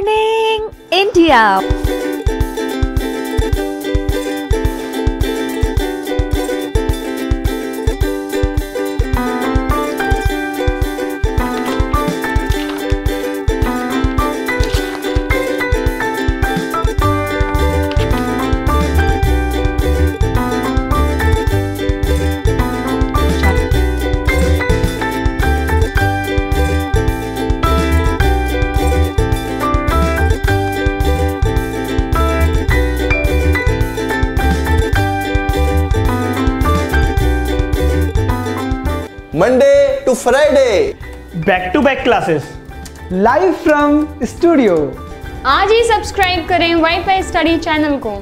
morning, India. To Friday back to back classes live from studio आज ही subscribe करें wifi study channel को।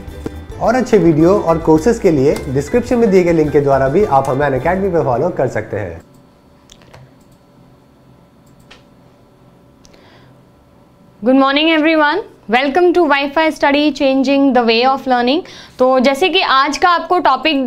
और अच्छे वीडियो और कोर्सेज के लिए डिस्क्रिप्शन में दिए गए लिंक के द्वारा भी आप हमें अकेडमी पे फॉलो कर सकते हैं। Good morning everyone welcome to WiFi study changing the way of learning तो जैसे कि आज का आपको टॉपिक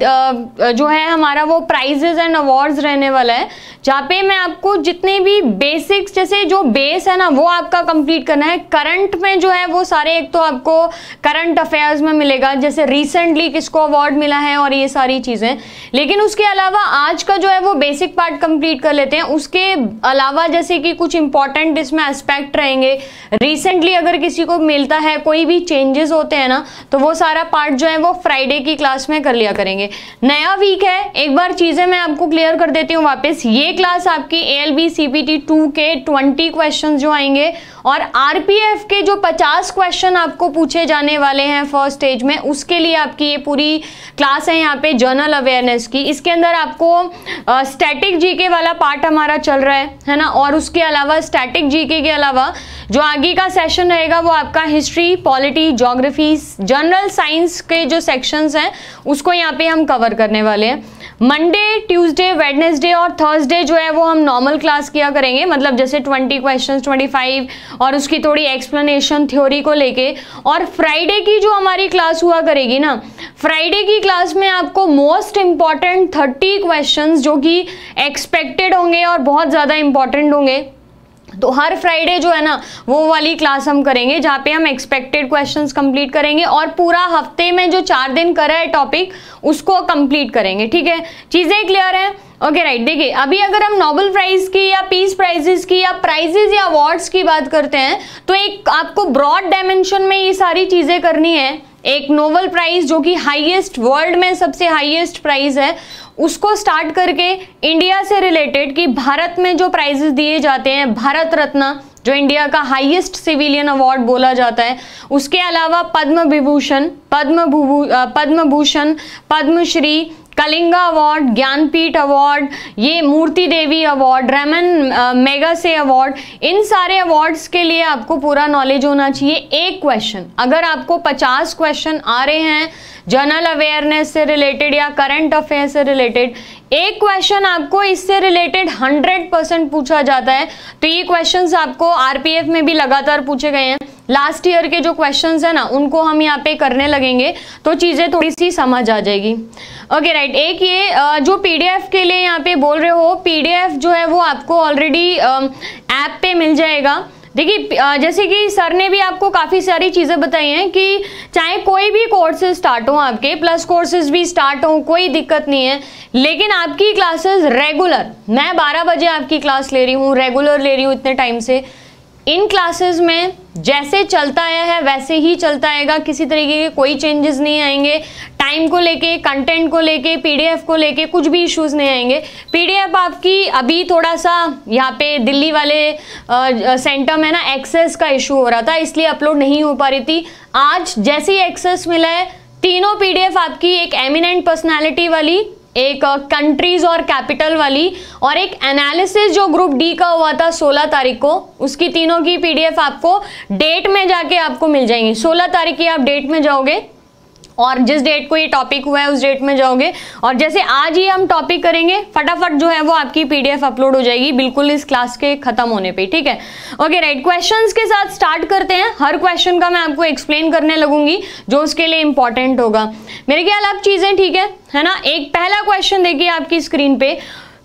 जो है हमारा वो प्राइजेज एंड अवार्ड्स रहने वाला है, जहाँ पे मैं आपको जितने भी बेसिक्स जैसे जो बेस है ना, वो आपका कंप्लीट करना है। करंट में जो है वो सारे, एक तो आपको करंट अफेयर्स में मिलेगा, जैसे रिसेंटली किसको अवार्ड मिला है और ये सारी चीज़ें। लेकिन उसके अलावा आज का जो है वो बेसिक पार्ट कंप्लीट कर लेते हैं। उसके अलावा जैसे कि कुछ इंपॉर्टेंट इसमें एस्पेक्ट रहेंगे। रिसेंटली अगर किसी को मिलता है, कोई भी चेंजेस होते हैं ना तो वो सारा पार्ट जो है वो फ्राइडे की क्लास में कर लिया करेंगे। नया वीक है, एक बार चीज़ें मैं आपको क्लियर कर देती हूँ वापस। ये क्लास आपकी A L B C P T two के ट्वेंटी क्वेश्चन जो आएँगे और आरपीएफ के जो 50 क्वेश्चन आपको पूछे जाने वाले हैं फ़र्स्ट स्टेज में, उसके लिए आपकी ये पूरी क्लास है यहाँ पे जर्नल अवेयरनेस की। इसके अंदर आपको स्टैटिक जीके वाला पार्ट हमारा चल रहा है है ना? और उसके अलावा स्टैटिक जीके के अलावा जो आगे का सेशन रहेगा वो आपका history polity geography general science के जो सेक्शंस हैं, उसको यहाँ पे हम कवर करने वाले हैं। मंडे ट्यूसडे वेडनेसडे और थर्सडे जो है वो हम नॉर्मल क्लास किया करेंगे। मतलब जैसे 20 क्वेश्चंस 25 और उसकी थोड़ी एक्सप्लेनेशन थ्योरी को लेके। और फ्राइडे की जो हमारी क्लास हुआ करेगी ना फ्राइडे की क्लास में आपको मोस्ट इंपॉर्टेंट 30 क्वेश्चन जो कि एक्सपेक्टेड होंगे और बहुत ज़्यादा इंपॉर्टेंट होंगे। तो हर फ्राइडे जो है ना, वो वाली क्लास हम करेंगे, जहाँ पे हम एक्सपेक्टेड क्वेश्चंस कंप्लीट करेंगे और पूरा हफ़्ते में जो चार दिन करा है टॉपिक उसको कंप्लीट करेंगे, ठीक है? चीज़ें क्लियर हैं? ओके राइट देखिए, अभी अगर हम नोबल प्राइज की या पीस प्राइजेस की या प्राइजेस या अवार्ड्स की बात करते हैं तो एक आपको ब्रॉड डायमेंशन में ये सारी चीज़ें करनी है। एक नोबल प्राइज जो कि हाईएस्ट वर्ल्ड में सबसे हाईएस्ट प्राइज है उसको स्टार्ट करके इंडिया से रिलेटेड कि भारत में जो प्राइजेस दिए जाते हैं, भारत रत्न, जो इंडिया का हाईएस्ट सिविलियन अवार्ड बोला जाता है, उसके अलावा पद्म विभूषण पद्म पद्म भूषण पद्मश्री कलिंगा अवार्ड, ज्ञानपीठ अवार्ड, ये Moorti Devi award, Ramon Magsaysay award, इन सारे अवार्ड्स के लिए आपको पूरा नॉलेज होना चाहिए। एक क्वेश्चन अगर आपको 50 क्वेश्चन आ रहे हैं जनरल अवेयरनेस से रिलेटेड या करंट अफेयर से रिलेटेड एक क्वेश्चन आपको इससे रिलेटेड 100 परसेंट पूछा जाता है। तो ये क्वेश्चंस आपको आरपीएफ में भी लगातार पूछे गए हैं। लास्ट ईयर के जो क्वेश्चंस है ना, उनको हम यहाँ पे करने लगेंगे तो चीज़ें थोड़ी सी समझ आ जाएगी। ओके राइट एक ये जो पीडीएफ के लिए यहाँ पे बोल रहे हो पीडीएफ जो है वो आपको ऑलरेडी ऐप पे मिल जाएगा। देखिए जैसे कि सर ने भी आपको काफ़ी सारी चीज़ें बताई हैं कि चाहे कोई भी कोर्सेज स्टार्ट हो आपके प्लस कोर्सेज भी स्टार्ट हो, कोई दिक्कत नहीं है। लेकिन आपकी क्लासेस रेगुलर मैं 12 बजे आपकी क्लास ले रही हूँ रेगुलर ले रही हूँ इतने टाइम से। इन क्लासेस में जैसे चलता आया है, वैसे ही चलता आएगा। किसी तरीके के कोई चेंजेस नहीं आएँगे। टाइम को लेके कंटेंट को लेके पीडीएफ को लेके कुछ भी इश्यूज़ नहीं आएँगे। पीडीएफ आपकी अभी थोड़ा सा यहाँ पे दिल्ली वाले सेंटर में ना एक्सेस का इशू हो रहा था, इसलिए अपलोड नहीं हो पा रही थी। आज जैसे ही एक्सेस मिला है, तीनों पीडीएफ आपकी एक एमिनेंट पर्सनैलिटी वाली एक कंट्रीज़ और कैपिटल वाली और एक एनालिसिस जो ग्रुप डी का हुआ था 16 तारीख को, उसकी तीनों की पीडीएफ आपको डेट में जाके आपको मिल जाएँगी। 16 तारीख की आप डेट में जाओगे और जिस डेट को ये टॉपिक हुआ है, उस डेट में जाओगे। और जैसे आज ही हम टॉपिक करेंगे, फटाफट जो है वो आपकी पीडीएफ अपलोड हो जाएगी, बिल्कुल इस क्लास के खत्म होने पे, ठीक है? ओके राइट क्वेश्चंस के साथ स्टार्ट करते हैं। हर क्वेश्चन का मैं आपको एक्सप्लेन करने लगूँगी, जो उसके लिए इंपॉर्टेंट होगा। मेरे ख्याल आप चीज़ें, ठीक है? है ना? एक पहला क्वेश्चन देखिए आपकी स्क्रीन पे।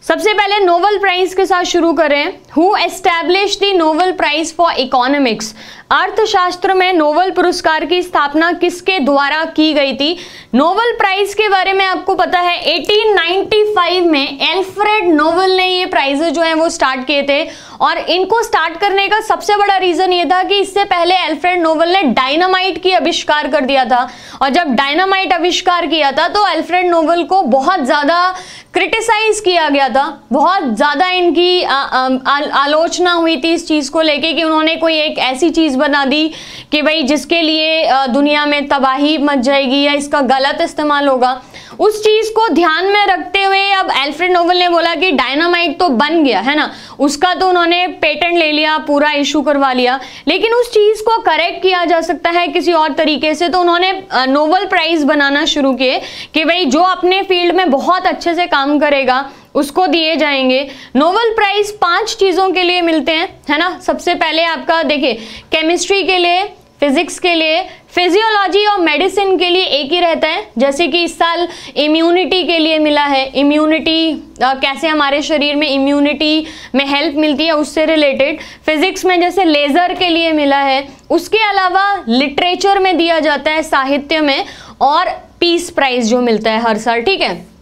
सबसे पहले नोबल प्राइज के साथ शुरू करें who. Establish the Nobel prize for economics अर्थशास्त्र में नोबल पुरस्कार की स्थापना किसके द्वारा की गई थी? नोबल प्राइज के बारे में आपको पता है 1895 में एल्फ्रेड नोबल ने ये प्राइजेस जो है वो स्टार्ट किए थे। और इनको स्टार्ट करने का सबसे बड़ा रीजन ये था कि इससे पहले एल्फ्रेड नोबल ने डायनामाइट की आविष्कार कर दिया था। और जब डायनामाइट आविष्कार किया था तो एल्फ्रेड नोबल को बहुत ज़्यादा क्रिटिसाइज किया गया था। बहुत ज़्यादा इनकी आलोचना हुई थी इस चीज़ को लेके कि उन्होंने कोई एक ऐसी चीज़ बना दी कि भाई जिसके लिए दुनिया में तबाही मच जाएगी या इसका गलत इस्तेमाल होगा। उस चीज़ को ध्यान में रखते हुए अब एल्फ्रेड नोवल ने बोला कि डायनामाइट तो बन गया, है ना? उसका तो उन्होंने पेटेंट ले लिया, पूरा इशू करवा लिया। लेकिन उस चीज़ को करेक्ट किया जा सकता है किसी और तरीके से तो उन्होंने नोबल प्राइज बनाना शुरू किए कि भाई जो अपने फ़ील्ड में बहुत अच्छे से काम करेगा, उसको दिए जाएँगे। नोबल प्राइज पाँच चीज़ों के लिए मिलते हैं, है ना? सबसे पहले आपका, देखिए केमिस्ट्री के लिए फिजिक्स के लिए फिजियोलॉजी और मेडिसिन के लिए एक ही रहता है। जैसे कि इस साल इम्यूनिटी के लिए मिला है। इम्यूनिटी कैसे हमारे शरीर में इम्यूनिटी में हेल्प मिलती है, उससे रिलेटेड फिजिक्स में जैसे लेज़र के लिए मिला है, उसके अलावा लिटरेचर में दिया जाता है साहित्य में और पीस प्राइज जो मिलता है हर साल, ठीक है?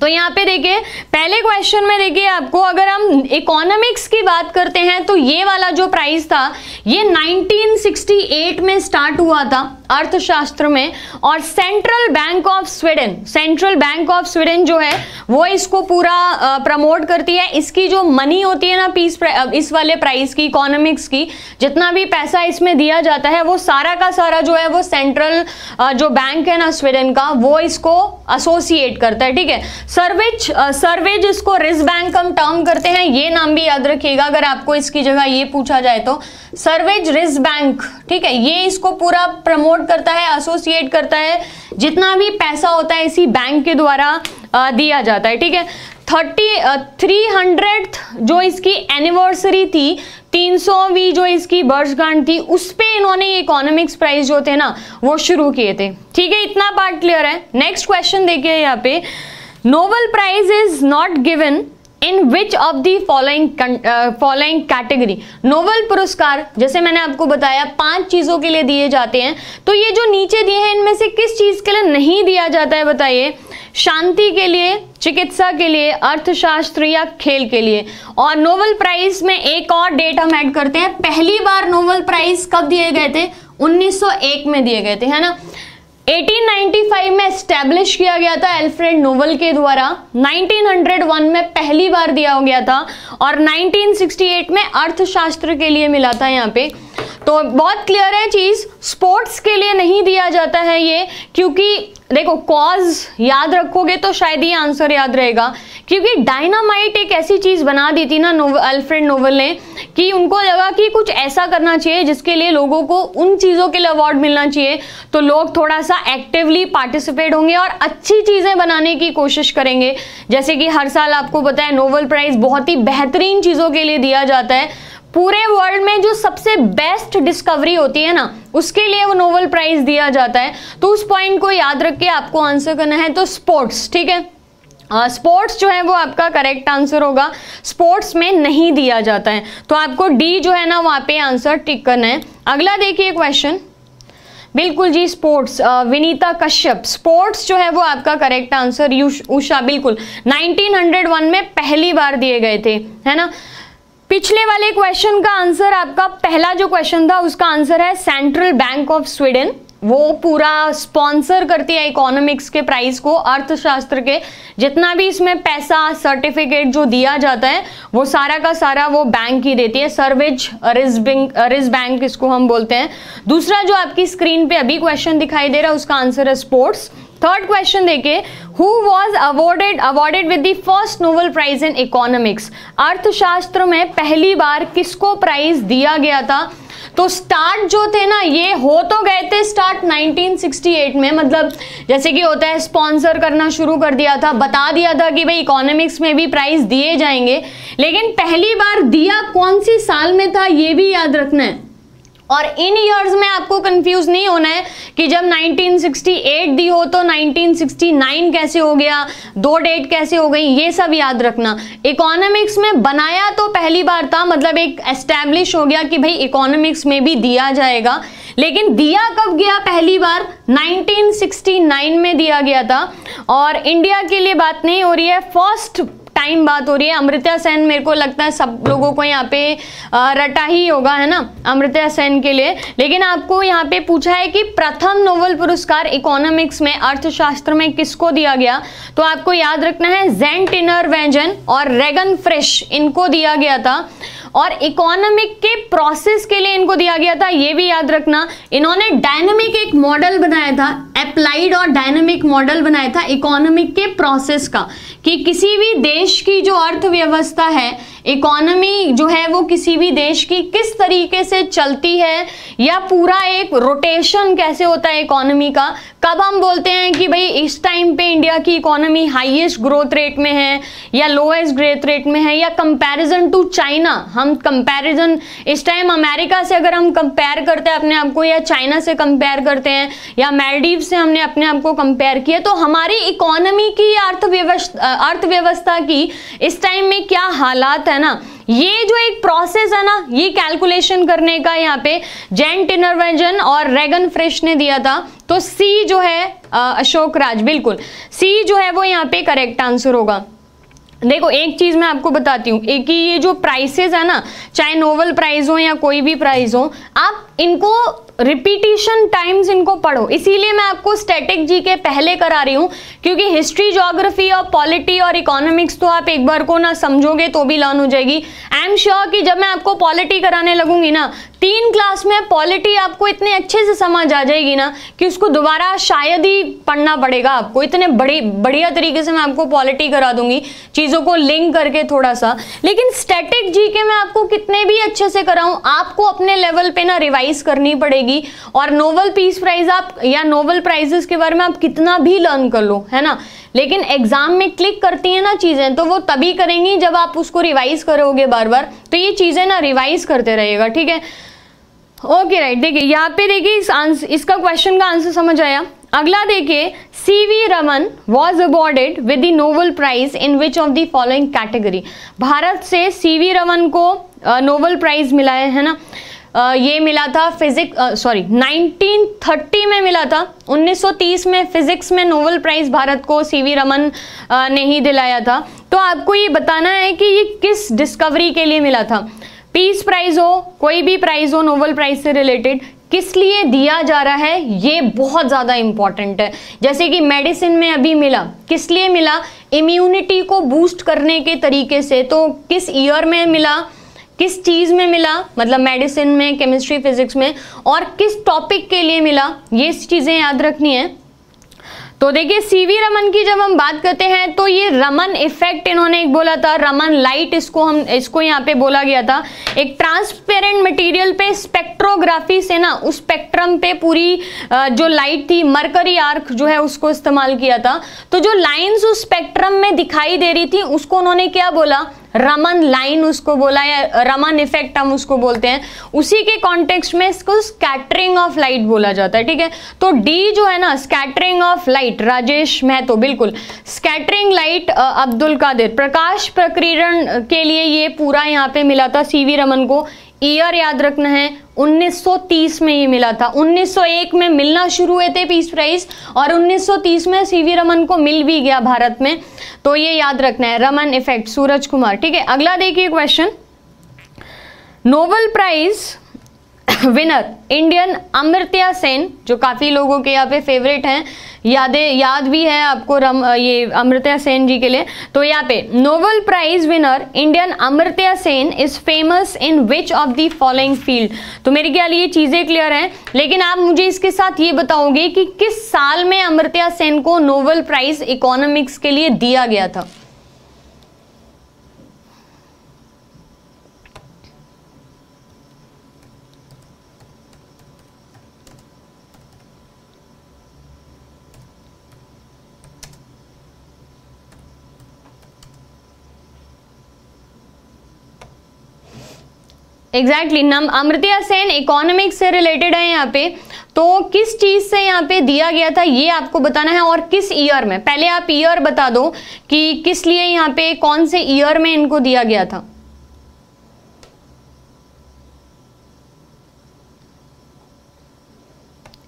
तो यहाँ पे देखिए, पहले क्वेश्चन में देखिए आपको अगर हम इकोनॉमिक्स की बात करते हैं तो ये वाला जो प्राइस था, ये 1968 में स्टार्ट हुआ था अर्थशास्त्र में, और central bank of Sweden central bank of Sweden जो है, वो इसको पूरा प्रमोट करती है। इसकी जो मनी होती है ना पीस इस वाले प्राइस की इकोनॉमिक्स की, जितना भी पैसा इसमें दिया जाता है, वो सारा का सारा जो है, वो सेंट्रल जो बैंक है ना स्वीडन का, वो इसको एसोसिएट करता है, ठीक है? सर्वेज सर्वेज इसको रिज बैंक हम टर्म करते हैं, ये नाम भी याद रखिएगा, अगर आपको इसकी जगह ये पूछा जाए तो। सर्वेज रिज बैंक, ठीक है, ये इसको पूरा प्रमोट करता है एसोसिएट करता है, जितना भी पैसा होता है इसी बैंक के द्वारा दिया जाता है, ठीक है। थर्टी थ्री हंड्रेड जो इसकी एनिवर्सरी थी, तीन सौवीं जो इसकी वर्षगांठ थी, उस पर इन्होंने इकोनॉमिक्स प्राइज जो थे ना, वो शुरू किए थे। ठीक है, इतना पार्ट क्लियर है। नेक्स्ट क्वेश्चन देखिए यहाँ पे। Nobel prize is not given in which of the following following category Nobel पुरस्कार जैसे मैंने आपको बताया, पाँच चीज़ों के लिए दिए जाते हैं। तो ये जो नीचे दिए हैं, इनमें से किस चीज़ के लिए नहीं दिया जाता है, बताइए? शांति के लिए, चिकित्सा के लिए, अर्थशास्त्र या खेल के लिए। और नोबल प्राइज में एक और डेट हम ऐड करते हैं। पहली बार नोबल प्राइज कब दिए गए थे? 1901 में दिए गए थे, है ना? 1895 में स्टैब्लिश किया गया था एल्फ्रेड नोवल के द्वारा। 1901 में पहली बार दिया गया था और 1968 में अर्थशास्त्र के लिए मिला था यहाँ पे। तो बहुत क्लियर है चीज़ स्पोर्ट्स के लिए नहीं दिया जाता है ये, क्योंकि देखो कॉज याद रखोगे तो शायद ये आंसर याद रहेगा। क्योंकि डायनामाइट एक ऐसी चीज़ बना दी थी ना नोव, अल्फ्रेड नोवल ने, कि उनको लगा कि कुछ ऐसा करना चाहिए जिसके लिए लोगों को उन चीज़ों के लिए अवार्ड मिलना चाहिए। तो लोग थोड़ा सा एक्टिवली पार्टिसिपेट होंगे और अच्छी चीज़ें बनाने की कोशिश करेंगे। जैसे कि हर साल आपको पता है प्राइज बहुत ही बेहतरीन चीज़ों के लिए दिया जाता है। पूरे वर्ल्ड में जो सबसे बेस्ट डिस्कवरी होती है ना उसके लिए वो नोबल प्राइज दिया जाता है। तो उस पॉइंट को याद रख के आपको आंसर करना है तो स्पोर्ट्स ठीक है? स्पोर्ट्स uh, जो है वो आपका करेक्ट आंसर होगा। स्पोर्ट्स में नहीं दिया जाता है। तो आपको डी जो है ना वहाँ पे आंसर टिक करना है। अगला देखिए क्वेश्चन बिल्कुल जी स्पोर्ट्स विनीता कश्यप। स्पोर्ट्स जो है वो आपका करेक्ट आंसर उषा बिल्कुल। 1901 में पहली बार दिए गए थे है ना? पिछले वाले क्वेश्चन का आंसर आपका पहला जो क्वेश्चन था, उसका आंसर है सेंट्रल बैंक ऑफ़ स्वीडन वो पूरा स्पॉन्सर करती है इकोनॉमिक्स के प्राइस को, अर्थशास्त्र के. जितना भी इसमें पैसा सर्टिफिकेट जो दिया जाता है, वो सारा का सारा वो बैंक ही देती है. Sveriges Riksbank Riksbank इसको हम बोलते हैं. दूसरा जो आपकी स्क्रीन पे अभी क्वेश्चन दिखाई दे रहा है, उसका आंसर है स्पोर्ट्स थर्ड क्वेश्चन देखिए who was awarded awarded with the first Nobel prize in economics अर्थशास्त्र में पहली बार किसको प्राइज दिया गया था? तो स्टार्ट जो थे ना, ये हो तो गए थे स्टार्ट 1968 में। मतलब जैसे कि होता है स्पॉन्सर करना शुरू कर दिया था, बता दिया था कि भाई इकोनॉमिक्स में भी प्राइज दिए जाएँगे। लेकिन पहली बार दिया कौन सी साल में था, ये भी याद रखना है। और इन ईयर्स में आपको कंफ्यूज नहीं होना है कि जब 1968 दी हो तो 1969 कैसे हो गया? दो डेट कैसे हो गई? ये सब याद रखना। इकोनॉमिक्स में बनाया तो पहली बार था मतलब एक एस्टेब्लिश हो गया कि भाई इकोनॉमिक्स में भी दिया जाएगा। लेकिन दिया कब गया पहली बार? 1969 में दिया गया था। और इंडिया के लिए बात नहीं हो रही है। फ़र्स्ट टाइम बात हो रही है। अमृता सेन मेरे को लगता है सब लोगों को यहाँ पे रटा ही होगा, है ना, अमृता सेन के लिए। लेकिन आपको यहाँ पे पूछा है कि प्रथम नोबेल पुरस्कार इकोनॉमिक्स में, अर्थशास्त्र में किसको दिया गया? तो आपको याद रखना है जेंटिनर वेंजन और रेगन फ्रेश, इनको दिया गया था। और इकोनॉमिक के प्रोसेस के लिए इनको दिया गया था, ये भी याद रखना। इन्होंने डायनेमिक एक मॉडल बनाया था अप्लाइड और डायनेमिक मॉडल बनाया था इकोनॉमिक के प्रोसेस का, कि किसी भी देश की जो अर्थव्यवस्था है इकोनॉमी जो है वो किसी भी देश की किस तरीके से चलती है या पूरा एक रोटेशन कैसे होता है इकोनॉमी का, कब हम बोलते हैं कि भाई इस टाइम पे इंडिया की इकोनॉमी हाईएस्ट ग्रोथ रेट में है या लोएस्ट ग्रोथ रेट में है या कंपैरिजन टू चाइना हम कंपैरिजन इस टाइम अमेरिका से अगर हम कंपेयर करते हैं अपने आप को या चाइना से कंपेयर करते हैं या मेलडीव से हमने अपने आप को कंपेयर किया तो हमारी इकोनॉमी की अर्थव्यवस्था अर्थव्यवस्था की इस टाइम में क्या हालात ना? ये जो एक प्रोसेस है ना, ये कैलकुलेशन करने का यहाँ पे जेंट इनरवेंजन और रेगन फ्रेश ने दिया था। तो सी जो है अशोक राज, बिल्कुल। सी जो है, वो यहाँ पे करेक्ट आंसर होगा। देखो, एक चीज़ मैं आपको बताती हूँ। एक ये जो प्राइसेस है ना, चाहे नोवल प्राइज हो या कोई भी प्राइज हो, आप इनको रिपीटिशन टाइम्स इनको पढ़ो। इसीलिए मैं आपको स्टैटिक जी के पहले करा रही हूँ, क्योंकि हिस्ट्री जोग्राफी और पॉलिटी और इकोनॉमिक्स तो आप एक बार को ना समझोगे तो भी लर्न हो जाएगी। आई एम श्योर कि जब मैं आपको पॉलिटी कराने लगूँगी ना तीन क्लास में पॉलिटी आपको इतने अच्छे से समझ आ जाएगी ना कि उसको दोबारा शायद ही पढ़ना पड़ेगा आपको। इतने बड़ी, बढ़िया तरीके से मैं आपको पॉलिटी करा दूँगी, चीज़ों को लिंक करके थोड़ा सा लेकिन स्टैटिक जी के मैं आपको कितने भी अच्छे से कराऊं, आपको अपने लेवल पे ना रिवाइज करनी पड़ेगी। और नोवल पीस प्राइज आप, या नोवल प्राइजेस के बारे में आप कितना भी लर्न कर लो, है ना? लेकिन एग्ज़ाम में क्लिक करती है ना चीज़ें तो वो तभी करेंगी जब आप उसको रिवाइज करोगे बार बार तो ये चीज़ें ना रिवाइज करते रहिएगा, ठीक है? ओके राइट देखिए यहाँ पे देखिए इस इसका क्वेश्चन का आंसर समझ आया। अगला देखिए C V Raman was awarded with the Nobel prize in which of the following category Bharat से सी वी रमन को नोबल प्राइज मिला है है ना? Uh, ये मिला था फिजिक्स सॉरी 1930 में मिला था। 1930 में फिजिक्स में नोबल प्राइज भारत को सीवी रमन uh, ने ही दिलाया था। तो आपको ये बताना है कि ये किस डिस्कवरी के लिए मिला था? पीस प्राइज हो, कोई भी प्राइज हो, नोबल प्राइज से रिलेटेड किस लिए दिया जा रहा है, ये बहुत ज़्यादा इंपॉर्टेंट है। जैसे कि मेडिसिन में अभी मिला, किस लिए मिला? इम्यूनिटी को बूस्ट करने के तरीके से तो किस ईयर में मिला, किस चीज़ में मिला मतलब मेडिसिन में केमिस्ट्री फिजिक्स में, और किस टॉपिक के लिए मिला, ये चीज़ें याद रखनी है। तो देखिए सीवी रमन की जब हम बात करते हैं तो ये रमन इफ़ेक्ट इन्होंने एक बोला था, रमन लाइट इसको हम, इसको यहाँ पे बोला गया था। एक ट्रांसपेरेंट मटेरियल पे स्पेक्ट्रोग्राफी से ना, उस स्पेक्ट्रम पे पूरी जो लाइट थी मरकरी आर्क जो है, उसको इस्तेमाल किया था। तो जो लाइंस उस स्पेक्ट्रम में दिखाई दे रही थी, उसको उन्होंने क्या बोला? रमन लाइन उसको बोला या रमन इफ़ेक्ट हम उसको बोलते हैं। उसी के कॉन्टेक्स्ट में इसको स्कैटरिंग ऑफ़ लाइट बोला जाता है, ठीक है? तो डी जो है ना scattering of light Rajesh Mahato बिल्कुल। Scattering light Abdul Qadir. प्रकाश प्रकीर्ण के लिए ये पूरा यहाँ पे मिला था सीवी रमन को। ईयर याद रखना है 1930 में ये मिला था। 1901 में मिलना शुरू हुए थे पीस प्राइज और 1930 में सीवी रमन को मिल भी गया भारत में। तो ये याद रखना है, रमन इफ़ेक्ट सूरज कुमार। ठीक है, अगला देखिए question Nobel prize winner Indian Amartya Sen जो काफ़ी लोगों के यहाँ पे फेवरेट हैं। यादें, याद भी है आपको रम, ये अमृत्या सेन जी के लिए। तो यहाँ पे Nobel prize winner Indian Amartya Sen is famous in which of the following field तो मेरे ख्याल ये चीज़ें क्लियर हैं, लेकिन आप मुझे इसके साथ ये बताओगे कि किस साल में अमृत्या सेन को नोबल प्राइज इकोनॉमिक्स के लिए दिया गया था? एग्जैक्टली नम अमृतिया सेन इकोनॉमिक्स से रिलेटेड है यहाँ पे. तो किस चीज़ से यहाँ पे दिया गया था, ये आपको बताना है और किस ईयर में? पहले आप ईयर बता दो कि किस लिए यहाँ पे, कौन से ईयर में इनको दिया गया था?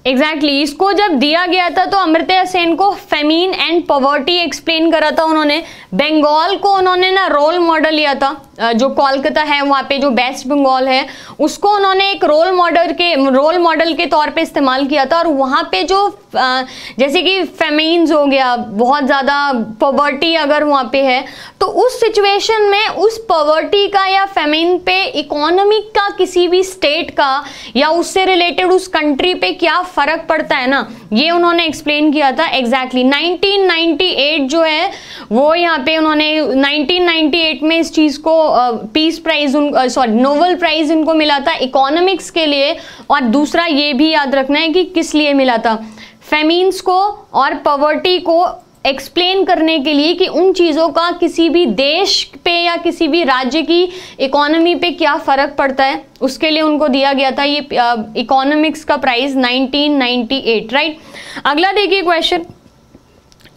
Exactly exactly. इसको जब दिया गया था तो अमृत्या सेन को फेमीन एंड पॉवर्टी एक्सप्लेन करा था उन्होंने। बंगाल को उन्होंने ना रोल मॉडल लिया था। जो कोलकाता है, वहाँ पे जो वेस्ट बंगाल है, उसको उन्होंने एक रोल मॉडल के रोल मॉडल के तौर पे इस्तेमाल किया था। और वहाँ पे जो जैसे कि फेमीन्स हो गया, बहुत ज़्यादा पॉवर्टी अगर वहाँ पे है तो उस सिचुएशन में उस पॉवर्टी का या फेमीन पे इकोनॉमिक का किसी भी स्टेट का या उससे रिलेटेड उस कंट्री पे क्या फ़र्क पड़ता है ना? ये उन्होंने एक्सप्लेन किया था एग्जैक्टली exactly. 1998 जो है, वो यहाँ पे उन्होंने 1998 में इस चीज़ को पीस प्राइज उन सॉरी नोबल प्राइज इनको मिला था इकोनॉमिक्स के लिए। और दूसरा ये भी याद रखना है कि किस लिए मिला था? फेमीन्स को और पवर्टी को एक्सप्लेन करने के लिए कि उन चीज़ों का किसी भी देश पे या किसी भी राज्य की इकोनॉमी पे क्या फ़र्क पड़ता है, उसके लिए उनको दिया गया था ये इकोनॉमिक्स का प्राइस 1998 राइट अगला देखिए question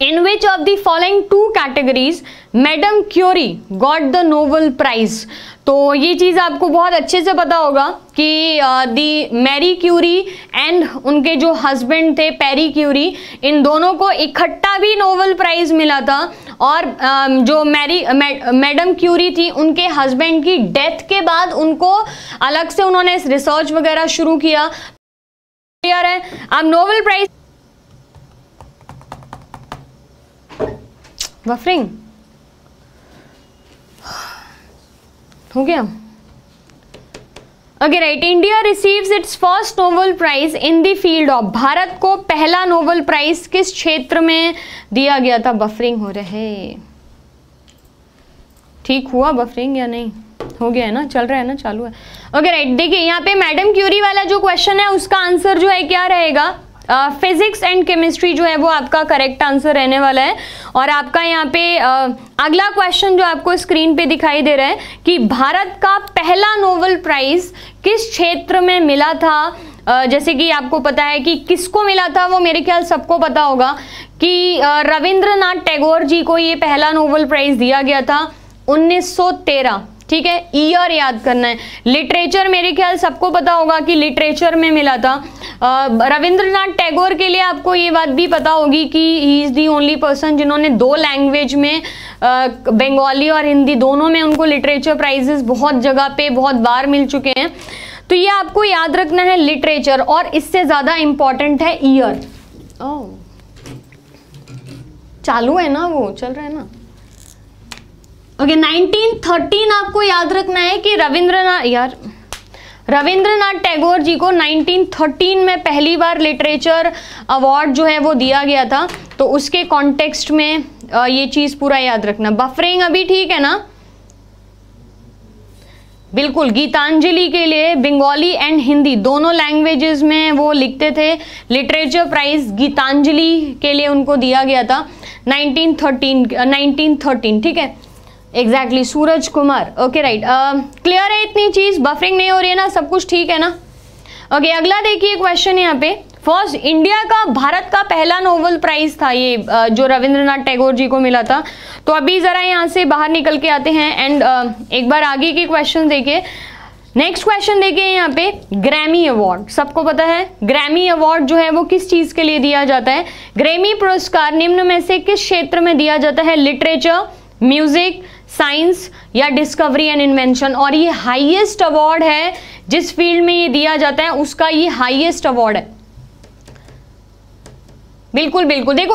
in which of the following two categories madam Curie got the Nobel prize तो ये चीज़ आपको बहुत अच्छे से पता होगा कि दी मैरी क्यूरी एंड उनके जो हस्बैंड थे पेरी क्यूरी इन दोनों को इकट्ठा भी नोबल प्राइज मिला था और जो मैरी मैडम क्यूरी थी, उनके हस्बैंड की डेथ के बाद उनको अलग से उन्होंने रिसर्च वगैरह शुरू किया। क्लियर है? अब नोबल प्राइज बफरिंग हो गया okay right India receives its first Nobel prize in the field of Bharat को पहला नोबल प्राइज किस क्षेत्र में दिया गया था? बफरिंग हो रहे ठीक हुआ बफरिंग या नहीं? हो गया है ना? चल रहा है ना? चालू है। ओके राइट देखिए, यहाँ पे मैडम क्यूरी वाला जो क्वेश्चन है, उसका आंसर जो है, क्या रहेगा? फिजिक्स एंड केमिस्ट्री जो है वो आपका करेक्ट आंसर रहने वाला है। और आपका यहाँ पे uh, अगला क्वेश्चन जो आपको स्क्रीन पे दिखाई दे रहा है कि भारत का पहला नोबल प्राइज किस क्षेत्र में मिला था? uh, जैसे कि आपको पता है कि किसको मिला था वो मेरे ख्याल सबको पता होगा कि uh, रविंद्रनाथ टैगोर जी को ये पहला नोबल प्राइज दिया गया था 1913 ठीक है ईयर याद करना है। लिटरेचर मेरे ख्याल सबको पता होगा कि लिटरेचर में मिला था। रविंद्रनाथ टैगोर के लिए आपको ये बात भी पता होगी कि he is the only person जिन्होंने दो लैंग्वेज में बंगाली और हिंदी दोनों में उनको लिटरेचर प्राइजेस बहुत जगह पे बहुत बार मिल चुके हैं। तो ये आपको याद रखना है लिटरेचर और इससे ज़्यादा इंपॉर्टेंट है ईयर चालू है ना वो चल रहा है ना? ओके okay, 1913 आपको याद रखना है कि रविंद्रनाथ यार रविंद्रनाथ टैगोर जी को 1913 में पहली बार लिटरेचर अवार्ड जो है वो दिया गया था। तो उसके कॉन्टेक्स्ट में ये चीज़ पूरा याद रखना। बफरिंग अभी ठीक है ना? बिल्कुल गीतांजलि के लिए बंगाली एंड हिंदी दोनों लैंग्वेजेस में वो लिखते थे। लिटरेचर प्राइज गीतांजलि के लिए उनको दिया गया था। 1913 1913 ठीक है? Exactly exactly, Suraj Kumar okay right clear है इतनी चीज़? बफरिंग नहीं हो रही है ना? सब कुछ ठीक है ना? ओके okay, अगला देखिए क्वेश्चन यहाँ पे. फ़र्स्ट इंडिया का भारत का पहला नोबल प्राइज था ये uh, जो रविंद्रनाथ टैगोर जी को मिला था. तो अभी जरा यहाँ से बाहर निकल के आते हैं एंड uh, एक बार आगे के क्वेश्चन देखिए. नेक्स्ट क्वेश्चन देखिए यहाँ पे. ग्रैमी अवार्ड सबको पता है? ग्रैमी अवार्ड जो है वो किस चीज़ के लिए दिया जाता है? ग्रैमी पुरस्कार निम्न में से किस क्षेत्र में दिया जाता है? लिटरेचर म्यूज़िक साइंस या डिस्कवरी एंड इन्वेंशन, और ये हाईएस्ट अवार्ड है जिस फ़ील्ड में ये दिया जाता है, उसका ये हाईएस्ट अवार्ड है। बिल्कुल बिल्कुल। देखो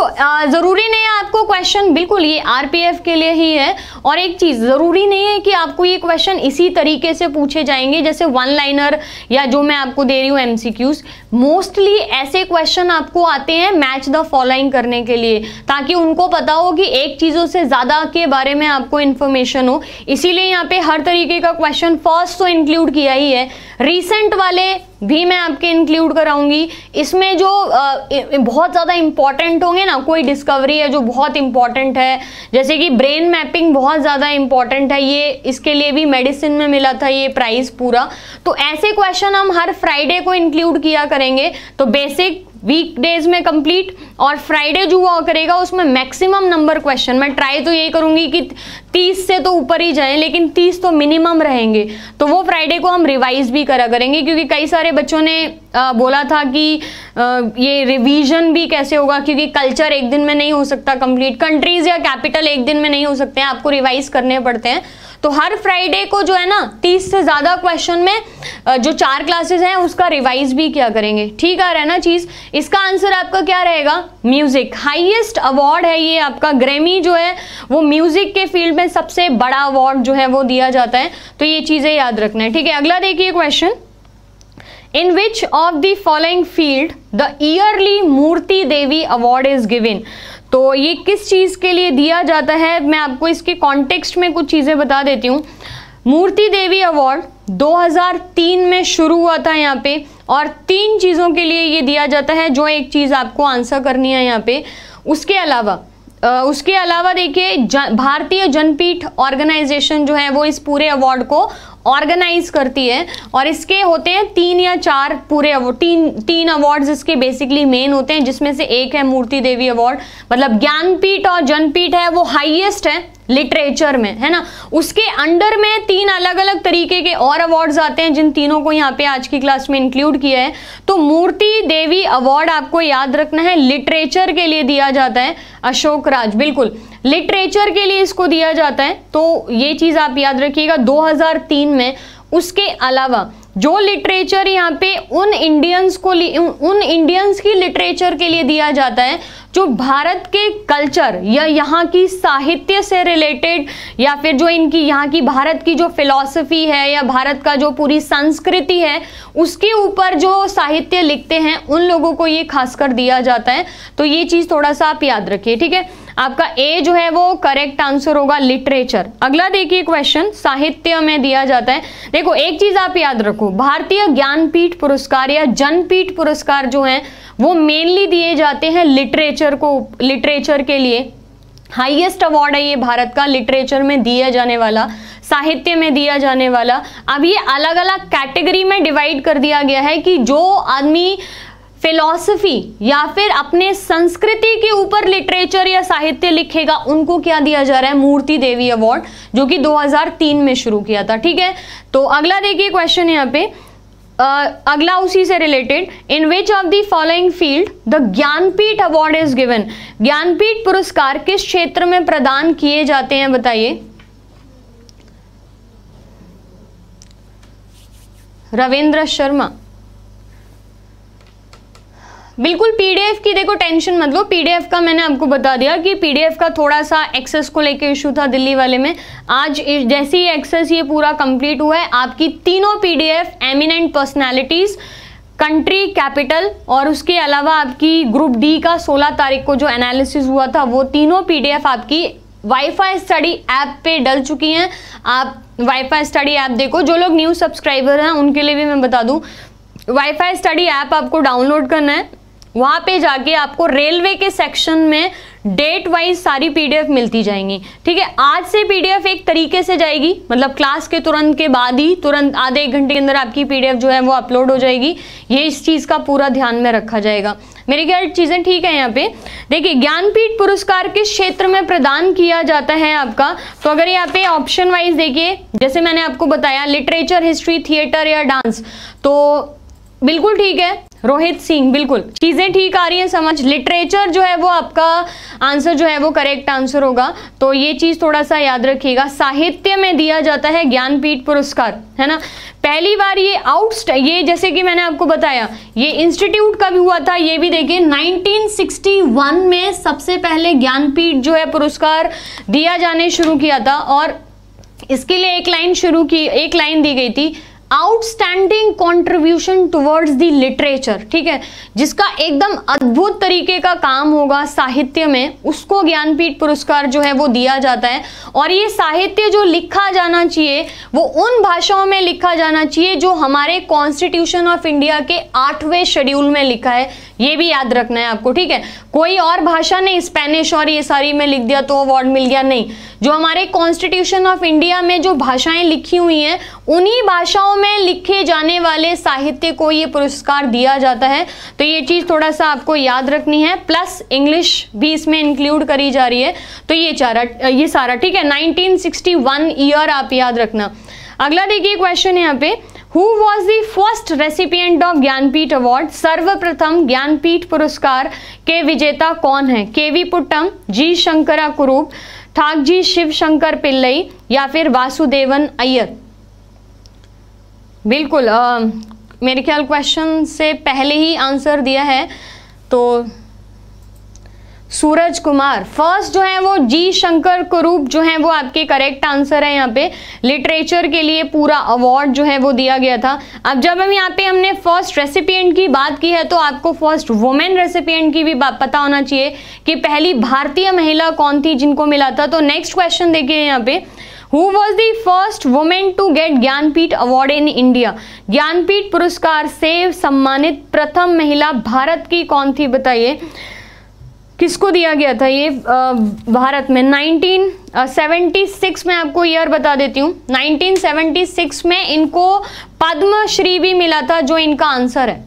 ज़रूरी नहीं है आपको क्वेश्चन बिल्कुल, ये आरपीएफ के लिए ही है। और एक चीज़, ज़रूरी नहीं है कि आपको ये क्वेश्चन इसी तरीके से पूछे जाएँगे, जैसे वन लाइनर या जो मैं आपको दे रही हूँ एमसीक्यूज मोस्टली ऐसे क्वेश्चन आपको आते हैं मैच द फॉलोइंग करने के लिए ताकि उनको पता हो कि एक चीज़ों से ज़्यादा के बारे में आपको इन्फॉर्मेशन हो। इसीलिए यहाँ पे हर तरीके का क्वेश्चन फ़र्स्ट तो इंक्लूड किया ही है। रीसेंट वाले भी मैं आपके इंक्लूड कराऊँगी। इसमें जो आ, बहुत ज़्यादा इंपॉर्टेंट होंगे ना कोई डिस्कवरी है जो बहुत इंपॉर्टेंट है जैसे कि ब्रेन मैपिंग बहुत ज़्यादा इंपॉर्टेंट है। ये इसके लिए भी मेडिसिन में मिला था ये प्राइस पूरा। तो ऐसे क्वेश्चन हम हर फ्राइडे को इंक्लूड किया करेंगे तो बेसिक वीक डेज़ में कंप्लीट और फ्राइडे जो हुआ करेगा उसमें मैक्सिमम नंबर क्वेश्चन मैं ट्राई तो यही करूँगी कि 30 से तो ऊपर ही जाएँ लेकिन 30 तो मिनिमम रहेंगे। तो वो फ्राइडे को हम रिवाइज भी करा करेंगे क्योंकि कई सारे बच्चों ने आ, बोला था कि आ, ये रिवीजन भी कैसे होगा क्योंकि कल्चर एक दिन में नहीं हो सकता कंप्लीट कंट्रीज़ या कैपिटल एक दिन में नहीं हो सकते हैं आपको रिवाइज करने पड़ते हैं। तो हर फ्राइडे को जो है ना, तीस से ज़्यादा क्वेश्चन में जो चार क्लासेस हैं, उसका रिवाइज भी क्या करेंगे। ठीक आ रहा है ना चीज़? इसका आंसर आपका क्या रहेगा? म्यूज़िक हाईएस्ट अवार्ड है ये आपका। ग्रेमी जो है, वो म्यूज़िक के फ़ील्ड में सबसे बड़ा अवार्ड जो है, वो दिया जाता है। तो ये चीज़ें याद रखना है। ठीक है, अगला देखिए question in which of the following field the yearly Moorti Devi award is given तो ये किस चीज़ के लिए दिया जाता है? मैं आपको इसके कॉन्टेक्स्ट में कुछ चीज़ें बता देती हूँ। मूर्ति देवी अवार्ड 2003 में शुरू हुआ था यहाँ पे और तीन चीज़ों के लिए ये दिया जाता है, जो एक चीज़ आपको आंसर करनी है यहाँ पे। उसके अलावा उसके अलावा देखिए भारतीय जनपीठ ऑर्गेनाइजेशन जो है वो इस पूरे अवार्ड को ऑर्गेनाइज करती है और इसके होते हैं तीन या चार पूरे तीन तीन अवार्ड्स इसके बेसिकली मेन होते हैं, जिसमें से एक है मूर्ति देवी अवार्ड मतलब ज्ञानपीठ और जनपीठ है, वो हाईएस्ट है। लिटरेचर में, है ना? उसके अंडर में तीन अलग अलग तरीके के और अवार्ड्स आते हैं, जिन तीनों को यहाँ पे आज की क्लास में इंक्लूड किया है। तो मूर्ति देवी अवार्ड आपको याद रखना है, लिटरेचर के लिए दिया जाता है, अशोक राज, बिल्कुल। लिटरेचर के लिए इसको दिया जाता है तो ये चीज़ आप याद रखिएगा 2003 में। उसके अलावा, जो लिटरेचर यहाँ पे उन इंडियंस को उन इंडियंस की लिटरेचर के लिए दिया जाता है जो भारत के कल्चर या यहाँ की साहित्य से रिलेटेड या फिर जो इनकी, यहाँ की भारत की जो फिलॉसफी है या भारत का जो पूरी संस्कृति है, उसके ऊपर जो साहित्य लिखते हैं, उन लोगों को ये खासकर दिया जाता है। तो ये चीज़ थोड़ा सा आप याद रखिए, ठीक है? आपका ए जो है वो करेक्ट आंसर होगा लिटरेचर अगला देखिए क्वेश्चन साहित्य में दिया जाता है। देखो, एक चीज़ आप याद रखो, भारतीय ज्ञानपीठ पुरस्कार या जनपीठ पुरस्कार जो है वो मेनली दिए जाते हैं लिटरेचर को लिटरेचर के लिए। हाईएस्ट अवार्ड है ये भारत का लिटरेचर में दिया जाने वाला, साहित्य में दिया जाने वाला। अब ये अलग अलग कैटेगरी में डिवाइड कर दिया गया है कि जो आदमी फिलॉसफी या फिर अपने संस्कृति के ऊपर लिटरेचर या साहित्य लिखेगा, उनको क्या दिया जा रहा है? मूर्ति देवी अवार्ड जो कि 2003 में शुरू किया था, ठीक है? तो अगला देखिए क्वेश्चन यहाँ पे। अगला उसी से related in which of the following field the Jnanpith award is given Jnanpith पुरस्कार किस क्षेत्र में प्रदान किए जाते हैं, बताइए। रविंद्र शर्मा। बिल्कुल पीडीएफ की देखो टेंशन मत लो। पीडीएफ का मैंने आपको बता दिया कि पीडीएफ का थोड़ा सा एक्सेस को लेके इशू था दिल्ली वाले में। आज जैसे ही एक्सेस ये पूरा कंप्लीट हुआ है, आपकी तीनों PDF eminent personalities country capital और उसके अलावा आपकी ग्रुप डी का 16 तारीख को जो एनालिसिस हुआ था, वो तीनों पीडीएफ आपकी वाईफाई स्टडी ऐप पे डल चुकी हैं। आप वाईफाई स्टडी ऐप देखो, जो लोग न्यू सब्सक्राइबर हैं, उनके लिए भी मैं बता दूँ वाईफाई स्टडी ऐप आपको डाउनलोड करना है। वहाँ पे जाके आपको रेलवे के सेक्शन में डेट वाइज सारी पीडीएफ मिलती जाएँगी। ठीक है? आज से पीडीएफ एक तरीके से जाएगी। मतलब क्लास के तुरंत के बाद ही, तुरंत आधे एक घंटे के अंदर आपकी पीडीएफ जो है वो अपलोड हो जाएगी। ये इस चीज़ का पूरा ध्यान में रखा जाएगा। मेरे ख्याल चीज़ें ठीक है यहाँ पे। देखिए, ज्ञानपीठ पुरस्कार किस क्षेत्र में प्रदान किया जाता है आपका? तो अगर यहाँ पे ऑप्शन वाइज देखिए, जैसे मैंने आपको बताया लिटरेचर हिस्ट्री थिएटर या डांस तो बिल्कुल ठीक है। रोहित सिंह, बिल्कुल। चीज़ें ठीक आ रही हैं, समझ। लिटरेचर जो है वो आपका आंसर जो है वो करेक्ट आंसर होगा। तो ये चीज़ थोड़ा सा याद रखिएगा। साहित्य में दिया जाता है ज्ञानपीठ पुरस्कार, है ना? पहली बार ये आउट ये जैसे कि मैंने आपको बताया, ये इंस्टीट्यूट का भी हुआ था, ये भी देखिए 1961 में सबसे पहले ज्ञानपीठ जो है पुरस्कार दिया जाने शुरू किया था और इसके लिए एक लाइन शुरू की, एक लाइन दी गई थी outstanding contribution towards the literature ठीक है? जिसका एकदम अद्भुत तरीके का काम होगा साहित्य में, उसको ज्ञानपीठ पुरस्कार जो है वो दिया जाता है। और ये साहित्य जो लिखा जाना चाहिए, वो उन भाषाओं में लिखा जाना चाहिए जो हमारे कॉन्स्टिट्यूशन ऑफ़ इंडिया के आठवें शेड्यूल में लिखा है। ये भी याद रखना है आपको, ठीक है? कोई और भाषा नहीं स्पेनिश और ये सारी में लिख दिया तो अवार्ड मिल गया? नहीं। जो हमारे कॉन्स्टिट्यूशन ऑफ़ इंडिया में जो भाषाएँ लिखी हुई हैं उन्हीं भाषाओं में लिखे जाने वाले साहित्य को ये पुरस्कार दिया जाता है। तो ये चीज़ थोड़ा सा आपको याद रखनी है। प्लस इंग्लिश भी इसमें इंक्लूड करी जा रही है। तो ये चारा, ये सारा, ठीक है? 1961 ईयर आप याद रखना। अगला देखिए क्वेश्चन यहाँ पे। Who was the first recipient of Jnanpith award सर्वप्रथम ज्ञानपीठ पुरस्कार के विजेता कौन है? के वी पुट्टम जी शंकरा कुरूप ठाकजी शिव शंकर पिल्लई या फिर वासुदेवन अय्यर बिल्कुल आ, मेरे ख्याल क्वेश्चन से पहले ही आंसर दिया है तो सूरज कुमार फ़र्स्ट जो है वो जी शंकर कुरूप जो है वो आपके करेक्ट आंसर है यहाँ पे। लिटरेचर के लिए पूरा अवार्ड जो है वो दिया गया था। अब जब हम यहाँ पे हमने फ़र्स्ट रेसिपिएंट की बात की है तो आपको फ़र्स्ट वुमेन रेसिपिएंट की भी बात पता होना चाहिए कि पहली भारतीय महिला कौन थी जिनको मिला था। तो नेक्स्ट क्वेश्चन देखिए यहाँ पे। Who was the first women to get Jnanpith award in India Jnanpith पुरस्कार से सम्मानित प्रथम महिला भारत की कौन थी बताइए? किसको दिया गया था ये भारत में? 1976 में आपको ईयर बता देती हूँ। 1976 में इनको पद्मश्री भी मिला था, जो इनका आंसर है।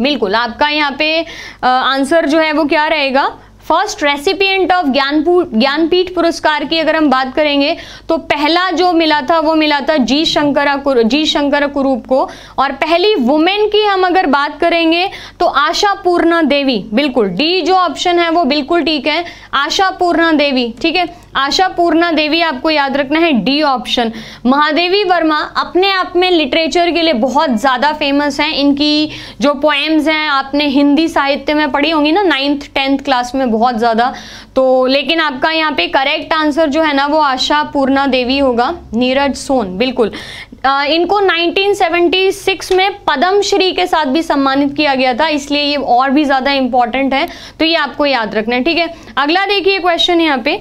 बिल्कुल, आपका यहाँ पे आंसर जो है वो क्या रहेगा? फ़र्स्ट रेसिपियंट ऑफ़ ज्ञान ज्ञानपीठ पुरस्कार की अगर हम बात करेंगे तो पहला जो मिला था, वो मिला था जी शंकरा जी शंकर कुरूप को। और पहली वुमेन की हम अगर बात करेंगे तो आशा पूर्णा देवी, बिल्कुल। डी जो ऑप्शन है, वो बिल्कुल ठीक है। आशा पूर्णा देवी, ठीक है? आशा पूर्णा देवी आपको याद रखना है डी ऑप्शन। महादेवी वर्मा अपने आप में लिटरेचर के लिए बहुत ज़्यादा फ़ेमस हैं। इनकी जो पोएम्स हैं आपने हिंदी साहित्य में पढ़ी होंगी ना नाइन्थ टेंथ क्लास में बहुत ज़्यादा। तो लेकिन आपका यहाँ पे करेक्ट आंसर जो है ना वो आशा पूर्णा देवी होगा। नीरज सोन बिल्कुल। आ, इनको 1976 में पद्मश्री के साथ भी सम्मानित किया गया था इसलिए ये और भी ज़्यादा इंपॉर्टेंट है। तो ये आपको याद रखना है ठीक है? अगला देखिए क्वेश्चन यहाँ पे।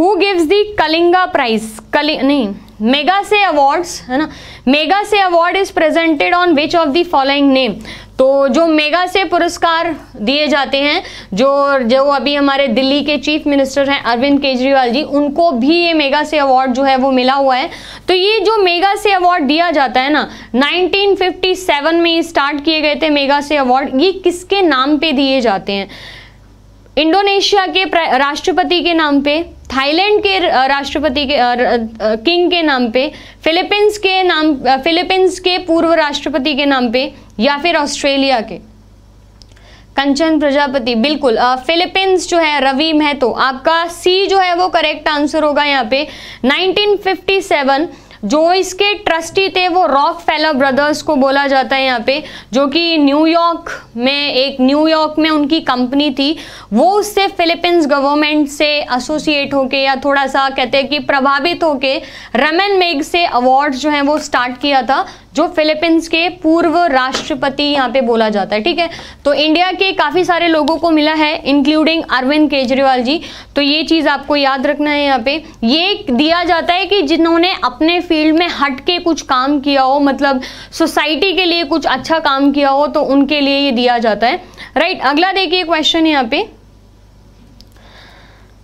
Who gives the Kalinga prize कलि नहीं मेगा से अवार्ड्स है ना Magsaysay award is presented on which of the following name तो जो मेगा से पुरस्कार दिए जाते हैं, जो जो अभी हमारे दिल्ली के चीफ मिनिस्टर हैं अरविंद केजरीवाल जी, उनको भी ये मेगा से अवार्ड जो है वो मिला हुआ है। तो ये जो मेगा से अवार्ड दिया जाता है ना 1957 में स्टार्ट किए गए थे मेगा से अवार्ड ये किसके नाम पे दिए जाते हैं? इंडोनेशिया के राष्ट्रपति के नाम पे, थाईलैंड के राष्ट्रपति के किंग के नाम पे, फिलीपींस के नाम फिलीपींस के पूर्व राष्ट्रपति के नाम पे या फिर ऑस्ट्रेलिया के। कंचन प्रजापति, बिल्कुल फिलीपींस जो है, रवि महतो, आपका सी जो है वो करेक्ट आंसर होगा यहाँ पे। 1957 जो इसके ट्रस्टी थे, वो रॉक फेलर ब्रदर्स को बोला जाता है यहाँ पे, जो कि न्यूयॉर्क में, एक न्यूयॉर्क में उनकी कंपनी थी, वो उससे फिलीपींस गवर्नमेंट से एसोसिएट होके या थोड़ा सा कहते हैं कि प्रभावित होके रमन मेग से अवार्ड जो है वो स्टार्ट किया था। जो फिलीपींस के पूर्व राष्ट्रपति यहाँ पे बोला जाता है, ठीक है? तो इंडिया के काफ़ी सारे लोगों को मिला है इंक्लूडिंग अरविंद केजरीवाल जी। तो ये चीज़ आपको याद रखना है यहाँ पे। ये दिया जाता है कि जिन्होंने अपने फ़ील्ड में हट के कुछ काम किया हो मतलब सोसाइटी के लिए कुछ अच्छा काम किया हो तो उनके लिए ये दिया जाता है। राइट अगला देखिए क्वेश्चन यहाँ पे।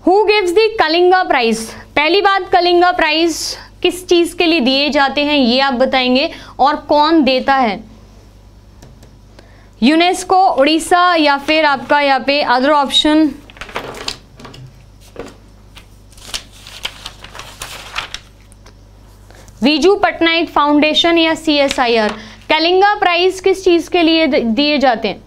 Who gives the Kalinga prize पहली बात कलिंगा प्राइज किस चीज़ के लिए दिए जाते हैं, ये आप बताएँगे। और कौन देता है? यूनेस्को उड़ीसा या फिर आपका यहाँ पे other option Biju Patnaik foundation या C S I R Kalinga prize किस चीज़ के लिए दिए जाते हैं?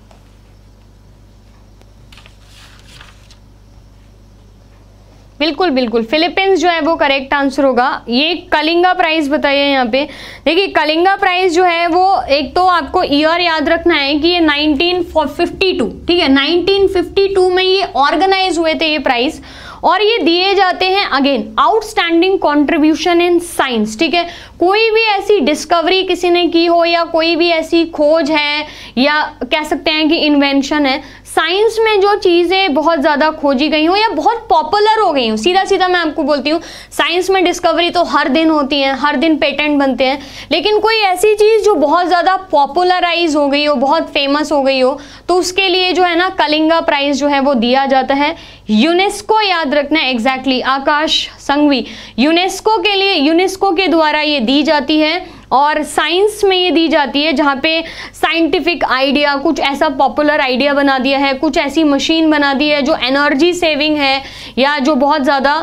बिल्कुल बिल्कुल। फिलीपींस जो है वो करेक्ट आंसर होगा। ये कलिंगा प्राइज बताइए यहाँ पे। देखिए कलिंगा प्राइस जो है वो एक तो आपको ईयर याद रखना है कि ये 1952 ठीक है? 1952 में ये ऑर्गेनाइज हुए थे ये प्राइस और ये दिए जाते हैं again outstanding contribution in science ठीक है? कोई भी ऐसी डिस्कवरी किसी ने की हो या कोई भी ऐसी खोज है या कह सकते हैं कि इन्वेंशन है साइंस में जो चीज़ें बहुत ज़्यादा खोजी गई हो या बहुत पॉपुलर हो गई हूँ सीधा सीधा मैं आपको बोलती हूँ, साइंस में डिस्कवरी तो हर दिन होती है, हर दिन पेटेंट बनते हैं, लेकिन कोई ऐसी चीज़ जो बहुत ज़्यादा पॉपुलराइज हो गई हो, बहुत फ़ेमस हो गई हो तो उसके लिए जो है ना कलिंगा प्राइज जो है वो दिया जाता है। यूनेस्को याद रखना एग्जैक्टली आकाश संघवी। यूनेस्को के लिए यूनेस्को के द्वारा ये दी जाती है। और साइंस में ये दी जाती है, जहाँ पे साइंटिफिक आइडिया कुछ ऐसा पॉपुलर आइडिया बना दिया है, कुछ ऐसी मशीन बना दी है जो एनर्जी सेविंग है, या जो बहुत ज़्यादा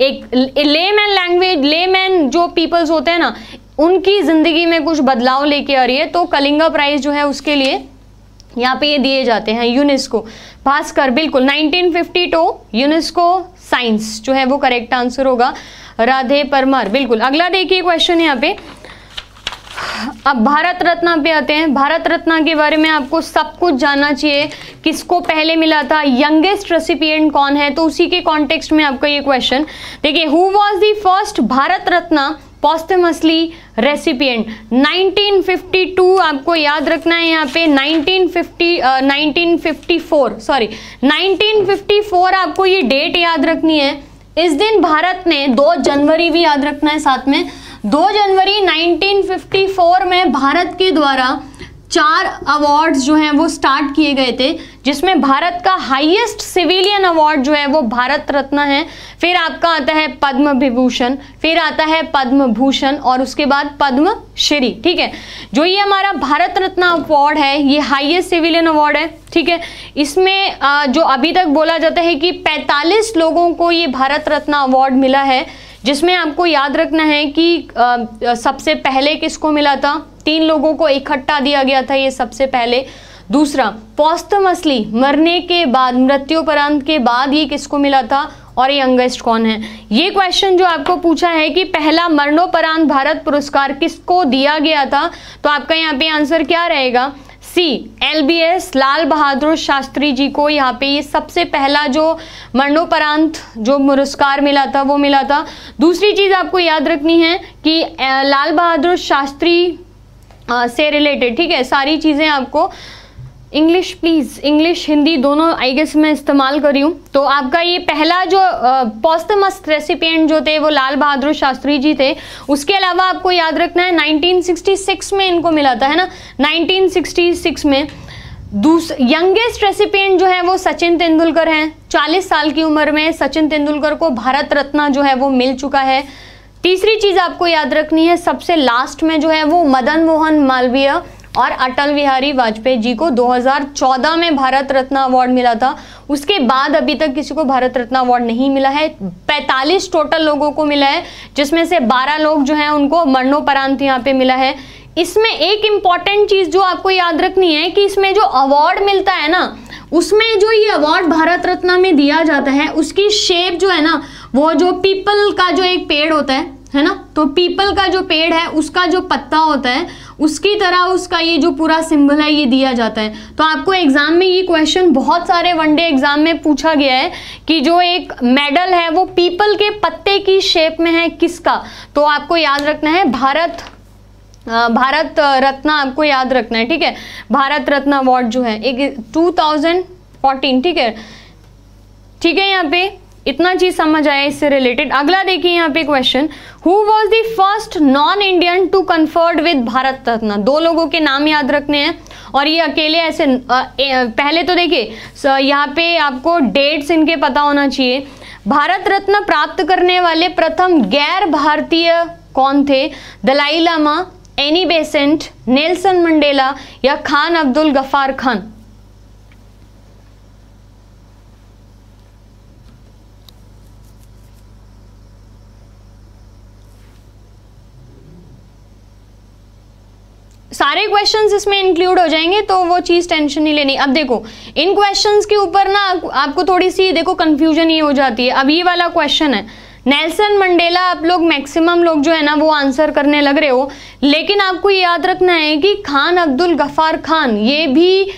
एक लेमैन लैंग्वेज लेमैन जो पीपल्स होते हैं ना, उनकी ज़िंदगी में कुछ बदलाव लेके आ रही है तो कलिंगा प्राइज जो है उसके लिए यहाँ पे ये दिए जाते हैं यूनेस्को भास्कर, बिल्कुल 1952 यूनेस्को साइंस जो है वो करेक्ट आंसर होगा। राधे परमार, बिल्कुल। अगला देखिए क्वेश्चन यहाँ पे। अब भारत रत्न पे आते हैं। भारत रत्न के बारे में आपको सब कुछ जानना चाहिए किसको पहले मिला था यंगेस्ट रेसिपिएंट कौन है? तो उसी के कॉन्टेक्स्ट में आपका ये क्वेश्चन देखिए who was the first Bharat Ratna posthumously recipient 1952 आपको याद रखना है यहाँ पे। 1950 uh, 1954 सॉरी 1954 आपको ये डेट याद रखनी है। इस दिन भारत ने 2 जनवरी भी याद रखना है साथ में। 2 जनवरी 1954 में भारत के द्वारा चार अवार्ड्स जो हैं वो स्टार्ट किए गए थे, जिसमें भारत का हाईएस्ट सिविलियन अवार्ड जो है वो भारत रत्न है, फिर आपका आता है पद्म विभूषण फिर आता है पद्म भूषण और उसके बाद पद्म श्री ठीक है? जो ये हमारा भारत रत्न अवार्ड है, ये हाईएस्ट सिविलियन अवार्ड है, ठीक है? इसमें जो अभी तक बोला जाता है कि 45 लोगों को ये भारत रत्न अवार्ड मिला है जिसमें आपको याद रखना है कि आ, सबसे पहले किसको मिला था? तीन लोगों को इकट्ठा दिया गया था ये सबसे पहले। दूसरा पौस्तमसली मरने के बाद मृत्युपरांत के बाद ये किसको मिला था? और ये यंगेस्ट कौन है? ये क्वेश्चन जो आपको पूछा है कि पहला मरणोपरांत भारत पुरस्कार किसको दिया गया था? तो आपका यहाँ पे आंसर क्या रहेगा? C L B S Lal Bahadur Shastri ji को यहाँ पे ये सबसे पहला जो मरणोपरांत जो पुरस्कार मिला था, वो मिला था। दूसरी चीज़ आपको याद रखनी है कि लाल बहादुर शास्त्री से रिलेटेड ठीक है? सारी चीज़ें आपको इंग्लिश प्लीज़ इंग्लिश हिंदी दोनों आई गेस मैं इस्तेमाल करी हूँ। तो आपका ये पहला जो पॉस्टमस्ट रेसिपिएंट जो थे, वो लाल बहादुर शास्त्री जी थे। उसके अलावा आपको याद रखना है 1966 में इनको मिला था, है ना? 1966 में दूस यंगेस्ट रेसिपिएंट जो है, वो सचिन तेंदुलकर हैं। 40 साल की उम्र में सचिन तेंदुलकर को भारत रत्न जो है, वो मिल चुका है। तीसरी चीज़ आपको याद रखनी है, सबसे लास्ट में जो है, वो मदन मोहन मालवीय और अटल बिहारी वाजपेयी जी को 2014 में भारत रत्न अवार्ड मिला था। उसके बाद अभी तक किसी को भारत रत्न अवार्ड नहीं मिला है। 45 टोटल लोगों को मिला है, जिसमें से 12 लोग जो हैं उनको मरणोपरांत यहाँ पे मिला है। इसमें एक इंपॉर्टेंट चीज़ जो आपको याद रखनी है कि इसमें जो अवार्ड मिलता है ना, उसमें जो ये अवार्ड भारत रत्न में दिया जाता है, उसकी शेप जो है ना, वो जो पीपल का जो एक पेड़ होता है है ना? तो पीपल का जो पेड़ है, उसका जो पत्ता होता है उसकी तरह उसका ये जो पूरा सिंबल है, ये दिया जाता है। तो आपको एग्ज़ाम में ये क्वेश्चन बहुत सारे वनडे एग्ज़ाम में पूछा गया है कि जो एक मेडल है, वो पीपल के पत्ते की शेप में है किसका? तो आपको याद रखना है, भारत भारत रत्न आपको याद रखना है, ठीक है? भारत रत्न अवार्ड जो है, एक 2014 ठीक है? ठीक है यहाँ पे? इतना चीज़ समझ आया इससे रिलेटेड अगला देखिए यहाँ पे question who was the first non Indian to conferred with Bharat Ratna दो लोगों के नाम याद रखने हैं। और ये अकेले ऐसे पहले तो देखिए यहाँ पे आपको डेट्स इनके पता होना चाहिए। भारत रत्न प्राप्त करने वाले प्रथम गैर भारतीय कौन थे? Dalai Lama, Annie Besant, Nelson Mandela या खान अब्दुल गफार खान? सारे क्वेश्चंस इसमें इंक्लूड हो जाएँगे तो वो चीज़ टेंशन नहीं लेनी। अब देखो, इन क्वेश्चंस के ऊपर ना आपको थोड़ी सी देखो कंफ्यूजन ही हो जाती है। अब ये वाला क्वेश्चन है। नेल्सन मंडेला आप लोग मैक्सिमम लोग जो है ना, वो आंसर करने लग रहे हो। लेकिन आपको याद रखना है कि खान अब्दुल गफार खान, ये भी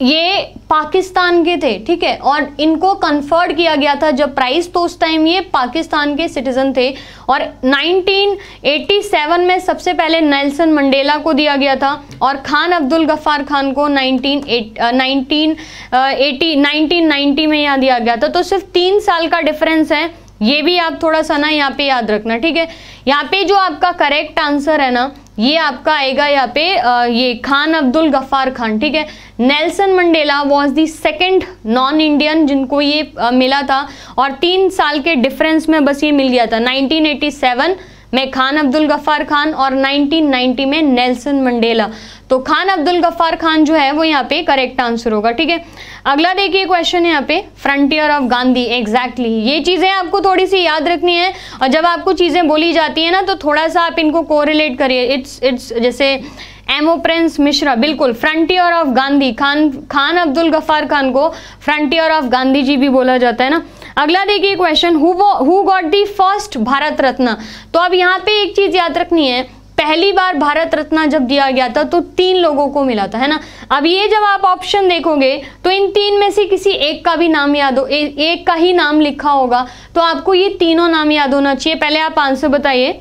ये पाकिस्तान के थे, ठीक है? और इनको कन्फर्ड किया गया था जब प्राइज तो उस टाइम ये पाकिस्तान के सिटीजन थे और 1987 में सबसे पहले नेल्सन मंडेला को दिया गया था और खान अब्दुल गफ्फार खान को 1980 1990 में यहाँ दिया गया था। तो सिर्फ़ तीन साल का डिफरेंस है। ये भी आप थोड़ा सा ना यहाँ पे याद रखना, ठीक है? यहाँ पे जो आपका करेक्ट आंसर है ना ये आपका आएगा यहाँ पे ये खान अब्दुल गफ्फार खान, ठीक है? Nelson Mandela was the second non Indian जिनको ये मिला था और तीन साल के डिफरेंस में बस ये मिल गया था 1987 में खान अब्दुल गफ्फार खान और 1990 में नेल्सन मंडेला। तो खान अब्दुल गफ्फार खान जो है, वो यहाँ पे करेक्ट आंसर होगा, ठीक है? अगला देखिए क्वेश्चन है यहाँ पे फ्रंटियर ऑफ़ गांधी एग्जैक्टली ये चीज़ें आपको थोड़ी सी याद रखनी है, और जब आपको चीज़ें बोली जाती है ना तो थोड़ा सा आप इनको कोरिलेट करिए। इट्स इट्स जैसे एमओ प्रिंस मिश्रा बिल्कुल फ्रंटियर ऑफ़ गांधी खान खान अब्दुल गफ्फार खान को फ्रंटियर ऑफ़ गांधी जी भी बोला जाता है ना। अगला देखिए question who got the first Bharat Ratna? तो अब यहाँ पे एक चीज़ याद रखनी है पहली बार भारत रत्न जब दिया गया था तो तीन लोगों को मिला था है ना? अब ये जब आप ऑप्शन देखोगे तो इन तीन में से किसी एक का भी नाम याद हो ए, एक का ही नाम लिखा होगा तो आपको ये तीनों नाम याद होना चाहिए। पहले आप आंसर बताइए।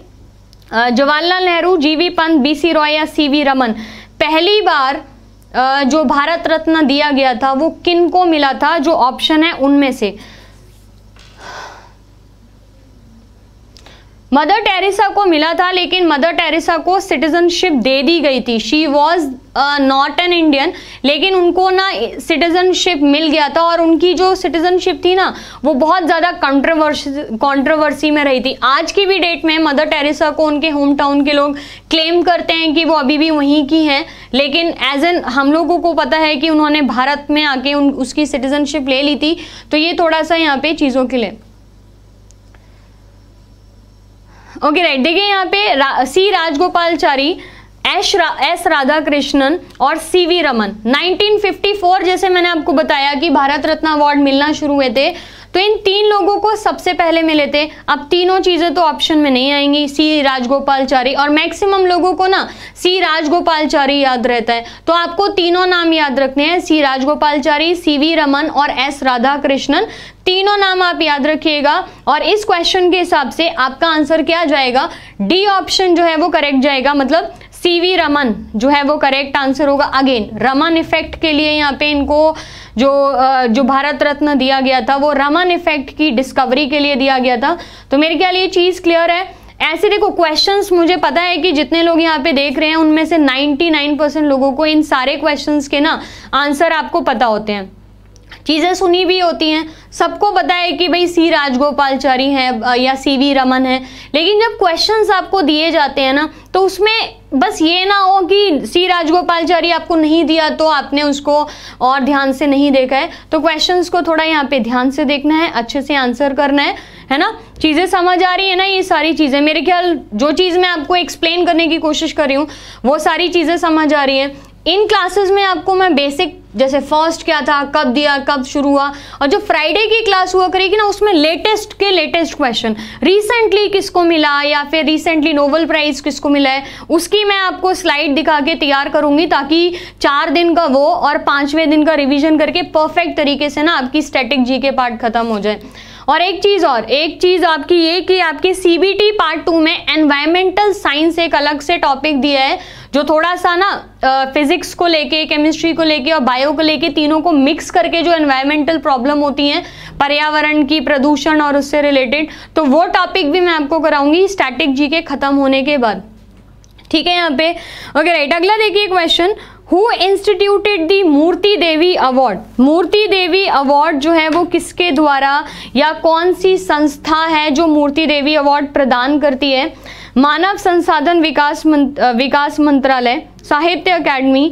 Jawaharlal Nehru G V Pant B C Roy या सीवी रमन? पहली बार जो भारत रत्न दिया गया था वो किन को मिला था जो ऑप्शन है उनमें से? मदर टेरेसा को मिला था, लेकिन मदर टेरेसा को सिटीजनशिप दे दी गई थी। She was not an Indian लेकिन उनको ना सिटीजनशिप मिल गया था और उनकी जो सिटीजनशिप थी ना, वो बहुत ज़्यादा कंट्रोवर्सी कंट्रोवर्सी में रही थी। आज की भी डेट में मदर टेरेसा को उनके होम टाउन के लोग क्लेम करते हैं कि वो अभी भी वहीं की हैं, लेकिन एज एन हम लोगों को पता है कि उन्होंने भारत में आके उन, उसकी सिटीजनशिप ले ली थी। तो ये थोड़ा सा यहाँ पे चीज़ों के लिए। ओके राइट देखिए यहाँ पे रा, सी राजगोपालचारी एस रा, एस राधा कृष्णन और सी वी रमन। 1954 जैसे मैंने आपको बताया कि भारत रत्न अवार्ड मिलना शुरू हुए थे। तो इन तीन लोगों को सबसे पहले मिले थे। अब तीनों चीज़ें तो ऑप्शन में नहीं आएँगी। सी राजगोपालचारी और मैक्सिमम लोगों को ना सी राजगोपालचारी याद रहता है। तो आपको तीनों नाम याद रखने हैं। C Rajagopalachari C V Raman और एस राधा कृष्णन तीनों नाम आप याद रखिएगा और इस क्वेश्चन के हिसाब से आपका आंसर क्या जाएगा? डी ऑप्शन जो है वो करेक्ट जाएगा। मतलब सीवी रमन जो है वो करेक्ट आंसर होगा. अगेन रमन इफ़ेक्ट के लिए यहाँ पे इनको जो जो भारत रत्न दिया गया था, वो रमन इफ़ेक्ट की डिस्कवरी के लिए दिया गया था. तो मेरे ख्याल ये चीज़ क्लियर है. ऐसे देखो क्वेश्चंस मुझे पता है कि जितने लोग यहाँ पे देख रहे हैं, उनमें से 99 परसेंट लोगों को इन सारे क्वेश्चंस के ना आंसर आपको पता होते हैं. चीज़ें सुनी भी होती हैं। सबको पता है कि भाई सी राजगोपालचारी हैं या सी वी रमन है। लेकिन जब क्वेश्चंस आपको दिए जाते हैं ना तो उसमें बस ये ना हो कि सी राजगोपालचारी आपको नहीं दिया तो आपने उसको और ध्यान से नहीं देखा है। तो क्वेश्चंस को थोड़ा यहाँ पे ध्यान से देखना है, अच्छे से आंसर करना है है ना? चीज़ें समझ आ रही है ना ये सारी चीज़ें। मेरे ख्याल जो चीज़ मैं आपको एक्सप्लेन करने की कोशिश कर रही हूँ, वो सारी चीज़ें समझ आ रही हैं। इन क्लासेस में आपको मैं बेसिक जैसे फ़र्स्ट क्या था, कब दिया, कब शुरू हुआ, और जो फ्राइडे की क्लास हुआ करेगी ना, उसमें लेटेस्ट के लेटेस्ट क्वेश्चन रिसेंटली किसको मिला, या फिर रिसेंटली नोबल प्राइज किसको मिला है, उसकी मैं आपको स्लाइड दिखा के तैयार करूँगी, ताकि चार दिन का वो और पाँचवें दिन का रिविजन करके परफेक्ट तरीके से ना आपकी स्टैटिक जी के पार्ट खत्म हो जाए। और एक चीज़ और, एक चीज़ आपकी ये कि आपकी सीबीटी पार्ट टू में एनवायरमेंटल साइंस एक अलग से टॉपिक दिया है जो थोड़ा सा ना फिजिक्स को लेके केमिस्ट्री को लेके और बायो को लेके तीनों को मिक्स करके जो एनवायरमेंटल प्रॉब्लम होती हैं, पर्यावरण की, प्रदूषण और उससे रिलेटेड तो वो टॉपिक भी मैं आपको कराऊँगी स्टैटिक जी के खत्म होने के बाद। ठीक है यहाँ पे? ओके राइट अगला देखिए question who instituted the Moorti Devi award Moorti Devi award जो है वो किसके द्वारा या कौन सी संस्था है जो मूर्ति देवी अवार्ड प्रदान करती है? मानव संसाधन विकास विकास मंत्रालय, साहित्य अकेडमी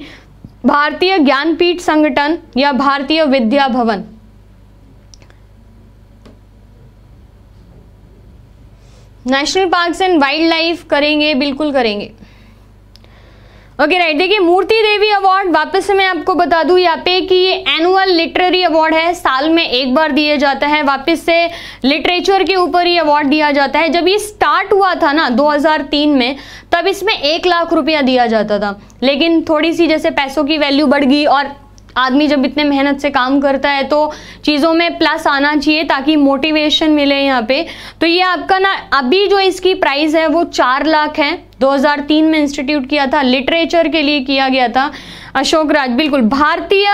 भारतीय ज्ञानपीठ संगठन या Bharatiya Vidya Bhavan. National parks and wildlife करेंगे, बिल्कुल करेंगे। ओके राइट देखिए, मूर्ति देवी अवार्ड वापस से मैं आपको बता दूँ, यहाँ पे कि ये एनुअल लिटरेरी अवार्ड है। साल में एक बार दिया जाता है। वापस से लिटरेचर के ऊपर ही अवार्ड दिया जाता है। जब ये स्टार्ट हुआ था ना 2003 में, तब इसमें एक लाख रुपया दिया जाता था। लेकिन थोड़ी सी जैसे पैसों की वैल्यू बढ़ गई और आदमी जब इतने मेहनत से काम करता है तो चीज़ों में प्लस आना चाहिए ताकि मोटिवेशन मिले यहाँ पे। तो ये आपका ना, अभी जो इसकी प्राइस है, वो चार लाख है। 2003 में इंस्टीट्यूट किया था लिटरेचर के लिए किया गया था। अशोक राज, बिल्कुल। भारतीय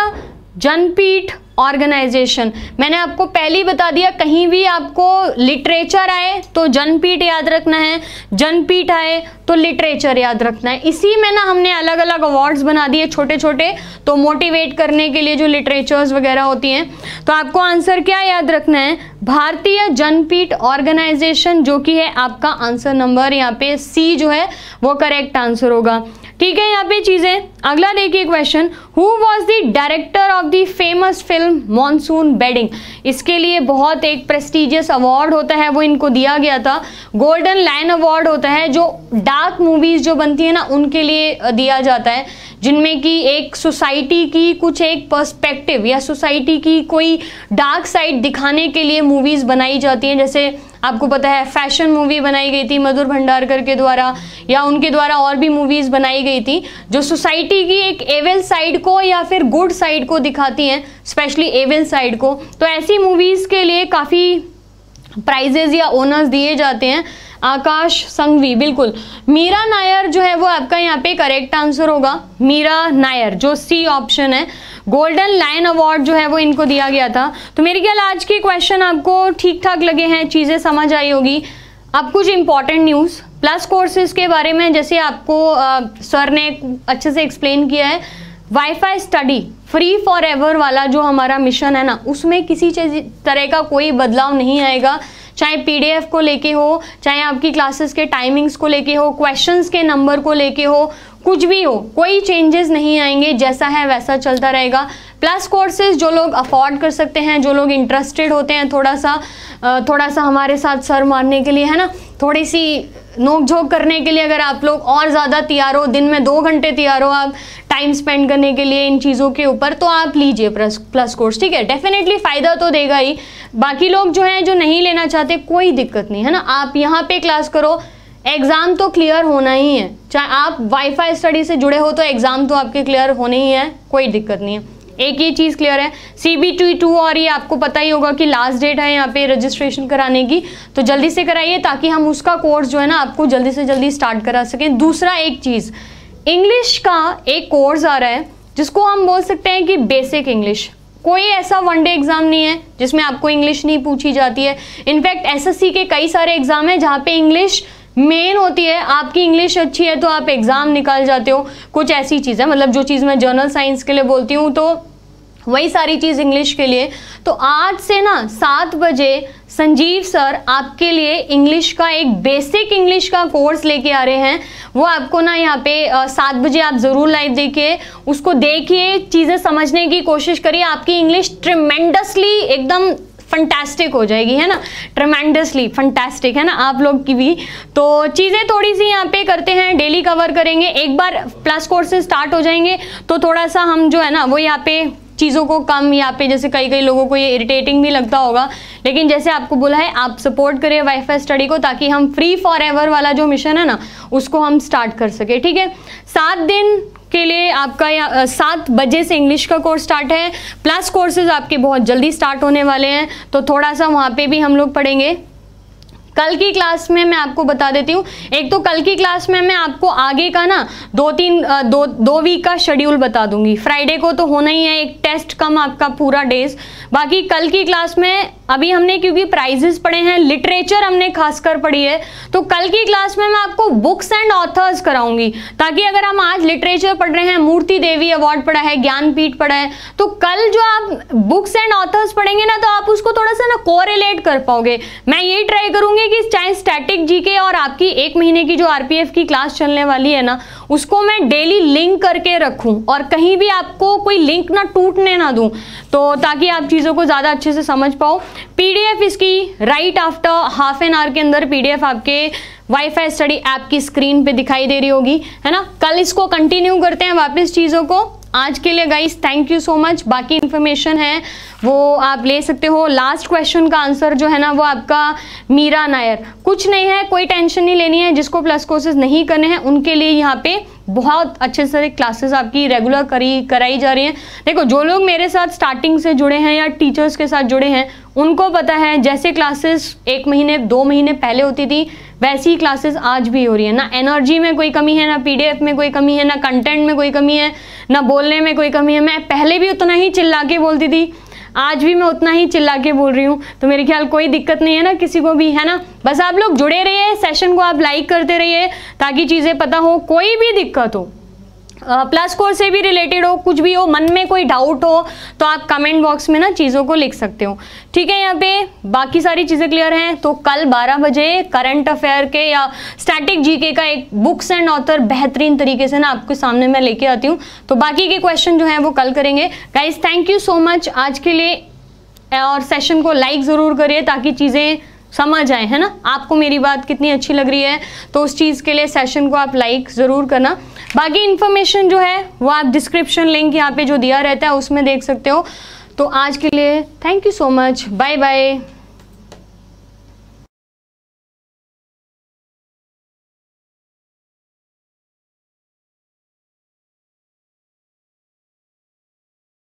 जनपीठ ऑर्गेनाइजेशन। मैंने आपको पहले ही बता दिया, कहीं भी आपको लिटरेचर आए तो जनपीठ याद रखना है, जनपीठ आए तो लिटरेचर याद रखना है। इसी में ना हमने अलग अलग अवार्ड्स बना दिए छोटे छोटे तो मोटिवेट करने के लिए जो लिटरेचर्स वगैरह होती हैं। तो आपको आंसर क्या याद रखना है? भारतीय जनपीठ ऑर्गेनाइजेशन, जो कि है आपका आंसर नंबर यहाँ पे सी जो है, वो करेक्ट आंसर होगा। ठीक है, यहाँ पे चीज़ें। अगला देखिए question who was the director of the famous film Monsoon Wedding इसके लिए बहुत एक प्रेस्टिजियस अवार्ड होता है, वो इनको दिया गया था। गोल्डन लाइन अवार्ड होता है, जो डार्क मूवीज़ जो बनती है ना, उनके लिए दिया जाता है। जिनमें कि एक सोसाइटी की कुछ एक पर्सपेक्टिव या सोसाइटी की कोई डार्क साइड दिखाने के लिए मूवीज़ बनाई जाती हैं। जैसे आपको पता है फ़ैशन मूवी बनाई गई थी मधुर भंडारकर के द्वारा, या उनके द्वारा और भी मूवीज़ बनाई गई थी, जो सोसाइटी की एक एवेल साइड को या फिर गुड साइड को दिखाती हैं स्पेशली एवेल साइड को। तो ऐसी मूवीज़ के लिए काफ़ी प्राइजेज या ओनर्स दिए जाते हैं। आकाश संघवी बिल्कुल। मीरा नायर जो है वो आपका यहाँ पे करेक्ट आंसर होगा। मीरा नायर जो सी ऑप्शन है। गोल्डन लाइन अवार्ड जो है वो इनको दिया गया था। तो मेरे ख्याल आज के क्वेश्चन आपको ठीक ठाक लगे हैं चीज़ें समझ आई होगी। अब कुछ इंपॉर्टेंट न्यूज़ प्लस कोर्सेज के बारे में जैसे आपको आ, सर ने अच्छे से एक्सप्लेन किया है। WiFi study free for ever वाला जो हमारा मिशन है ना उसमें किसी तरह का कोई बदलाव नहीं आएगा। चाहे पीडीएफ को लेके हो, चाहे आपकी क्लासेस के टाइमिंग्स को लेके हो क्वेश्चंस के नंबर को लेके हो कुछ भी हो, कोई चेंजेस नहीं आएँगे, जैसा है वैसा चलता रहेगा। प्लस कोर्सेज जो लोग अफोर्ड कर सकते हैं, जो लोग इंटरेस्टेड होते हैं थोड़ा सा थोड़ा सा हमारे साथ सर मारने के लिए, है ना? थोड़ी सी नोक झोंक करने के लिए अगर आप लोग और ज़्यादा तैयार हो, दिन में दो घंटे तैयार हो आप टाइम स्पेंड करने के लिए इन चीज़ों के ऊपर तो आप लीजिए प्लस प्लस कोर्स ठीक है? डेफिनेटली फ़ायदा तो देगा ही। बाकी लोग जो हैं, जो नहीं लेना चाहते, कोई दिक्कत नहीं, है ना? आप यहाँ पे क्लास करो एग्ज़ाम तो क्लियर होना ही है। चाहे आप वाईफाई स्टडी से जुड़े हो तो एग्ज़ाम तो आपके क्लियर होने ही है, कोई दिक्कत नहीं है। एक ही चीज़ क्लियर है सी बी टू टू और ये आपको पता ही होगा कि लास्ट डेट है यहाँ पे रजिस्ट्रेशन कराने की। तो जल्दी से कराइए ताकि हम उसका कोर्स जो है ना आपको जल्दी से जल्दी स्टार्ट करा सकें। दूसरा एक चीज़ इंग्लिश का एक कोर्स आ रहा है, जिसको हम बोल सकते हैं कि बेसिक इंग्लिश कोई ऐसा वनडे एग्ज़ाम नहीं है, जिसमें आपको इंग्लिश नहीं पूछी जाती है। इनफैक्ट एसएससी के कई सारे एग्ज़ाम हैं जहाँ पे इंग्लिश मेन होती है, आपकी इंग्लिश अच्छी है तो आप एग्ज़ाम निकाल जाते हो। कुछ ऐसी चीज़ मतलब जो चीज़ मैं जर्नल साइंस के लिए बोलती हूँ तो वही सारी चीज़ इंग्लिश के लिए। तो आज से ना, सात बजे संजीव सर आपके लिए इंग्लिश का एक बेसिक इंग्लिश का कोर्स लेके आ रहे हैं। वो आपको ना यहाँ पे सात बजे आप ज़रूर लाइव देखिए। उसको देखिए, चीज़ें समझने की कोशिश करिए। आपकी इंग्लिश ट्रिमेंडसली एकदम फंटेस्टिक हो जाएगी, है ना? ट्रमेंडसली फंटेस्टिक है ना? आप लोग की भी। तो चीज़ें थोड़ी सी यहाँ पे करते हैं डेली कवर करेंगे। एक बार प्लस कोर्सेज स्टार्ट हो जाएँगे तो थोड़ा सा हम जो है ना, वो यहाँ पे चीज़ों को कम, यहाँ पे जैसे कई कई लोगों को ये इरिटेटिंग भी लगता होगा। लेकिन जैसे आपको बोला है, आप सपोर्ट करिए वाईफाई स्टडी को ताकि हम फ्री फॉर एवर वाला जो मिशन है ना, उसको हम स्टार्ट कर सके, ठीक है? सात दिन के लिए आपका यहाँ सात बजे से इंग्लिश का कोर्स स्टार्ट है। प्लस कोर्सेज आपके बहुत जल्दी स्टार्ट होने वाले हैं। तो थोड़ा सा वहाँ पे भी हम लोग पढ़ेंगे। कल की क्लास में मैं आपको बता देती हूँ। एक तो कल की क्लास में मैं आपको आगे का ना दो तीन दो दो वीक का शेड्यूल बता दूँगी। फ्राइडे को तो होना ही है, एक टेस्ट कम आपका पूरा डेज़ बाकी कल की क्लास में अभी हमने, क्योंकि प्राइजेस पढ़े हैं लिटरेचर हमने खासकर पढ़ी है तो कल की क्लास में मैं आपको बुक्स एंड ऑथर्स कराऊँगी। ताकि अगर हम आज लिटरेचर पढ़ रहे हैं, मूर्ति देवी अवार्ड पढ़ा है, ज्ञानपीठ पढ़ा है तो कल जो आप बुक्स एंड ऑथर्स पढ़ेंगे ना तो आप उसको थोड़ा सा ना कोरिलेट कर पाओगे। मैं यही ट्राई करूँगी कि चाहे स्टैटिक जीके और आपकी एक महीने की जो आरपीएफ की क्लास चलने वाली है ना, उसको मैं डेली लिंक करके रखूँ और कहीं भी आपको कोई लिंक ना टूटने ना दूँ तो ताकि आप चीज़ों को ज़्यादा अच्छे से समझ पाओ। पीडीएफ इसकी right after half an hour के अंदर पीडीएफ आपके वाईफाई स्टडी ऐप की स्क्रीन पे दिखाई दे रही होगी, है ना? कल इसको कंटिन्यू करते हैं वापस चीज़ों को। आज के लिए guys thank you so much बाकी इन्फॉर्मेशन है, वो आप ले सकते हो. लास्ट क्वेश्चन का आंसर जो है ना, वो आपका मीरा नायर. कुछ नहीं है, कोई टेंशन नहीं लेनी है. जिसको प्लस कोर्सेज नहीं करने हैं, उनके लिए यहाँ पे बहुत अच्छे से क्लासेस आपकी रेगुलर करी, कराई जा रही हैं। देखो, जो लोग मेरे साथ स्टार्टिंग से जुड़े हैं या टीचर्स के साथ जुड़े हैं, उनको पता है जैसे क्लासेस एक महीने, दो महीने पहले होती थी, वैसी क्लासेस आज भी हो रही है। ना एनर्जी में कोई कमी है, ना पीडीएफ में कोई कमी है, ना कंटेंट में कोई कमी है, ना बोलने में कोई कमी है। मैं पहले भी उतना ही चिल्ला के बोलती थी आज भी मैं उतना ही चिल्ला के बोल रही हूँ। तो मेरे ख्याल कोई दिक्कत नहीं है ना, किसी को भी, है ना? बस आप लोग जुड़े रहिए सेशन को आप लाइक करते रहिए, ताकि चीज़ें पता हो, कोई भी दिक्कत हो। प्लस कोर्स से भी रिलेटेड हो, कुछ भी हो, मन में कोई डाउट हो तो आप कमेंट बॉक्स में ना चीज़ों को लिख सकते हो। ठीक है यहाँ पे, बाकी सारी चीज़ें क्लियर हैं। तो कल 12 बजे करंट अफेयर के या स्टैटिक जीके का एक बुक्स एंड ऑथर बेहतरीन तरीके से ना आपके सामने मैं लेके आती हूँ। तो बाकी के क्वेश्चन जो हैं वो कल करेंगे। Guys thank you so much आज के लिए, और सेशन को लाइक ज़रूर करिए ताकि चीज़ें समझ आए, है ना? आपको मेरी बात कितनी अच्छी लग रही है तो उस चीज़ के लिए सेशन को आप लाइक ज़रूर करना। बाकी इन्फॉर्मेशन जो है, वो आप डिस्क्रिप्शन लिंक यहाँ पे जो दिया रहता है, उसमें देख सकते हो। तो आज के लिए thank you so much bye bye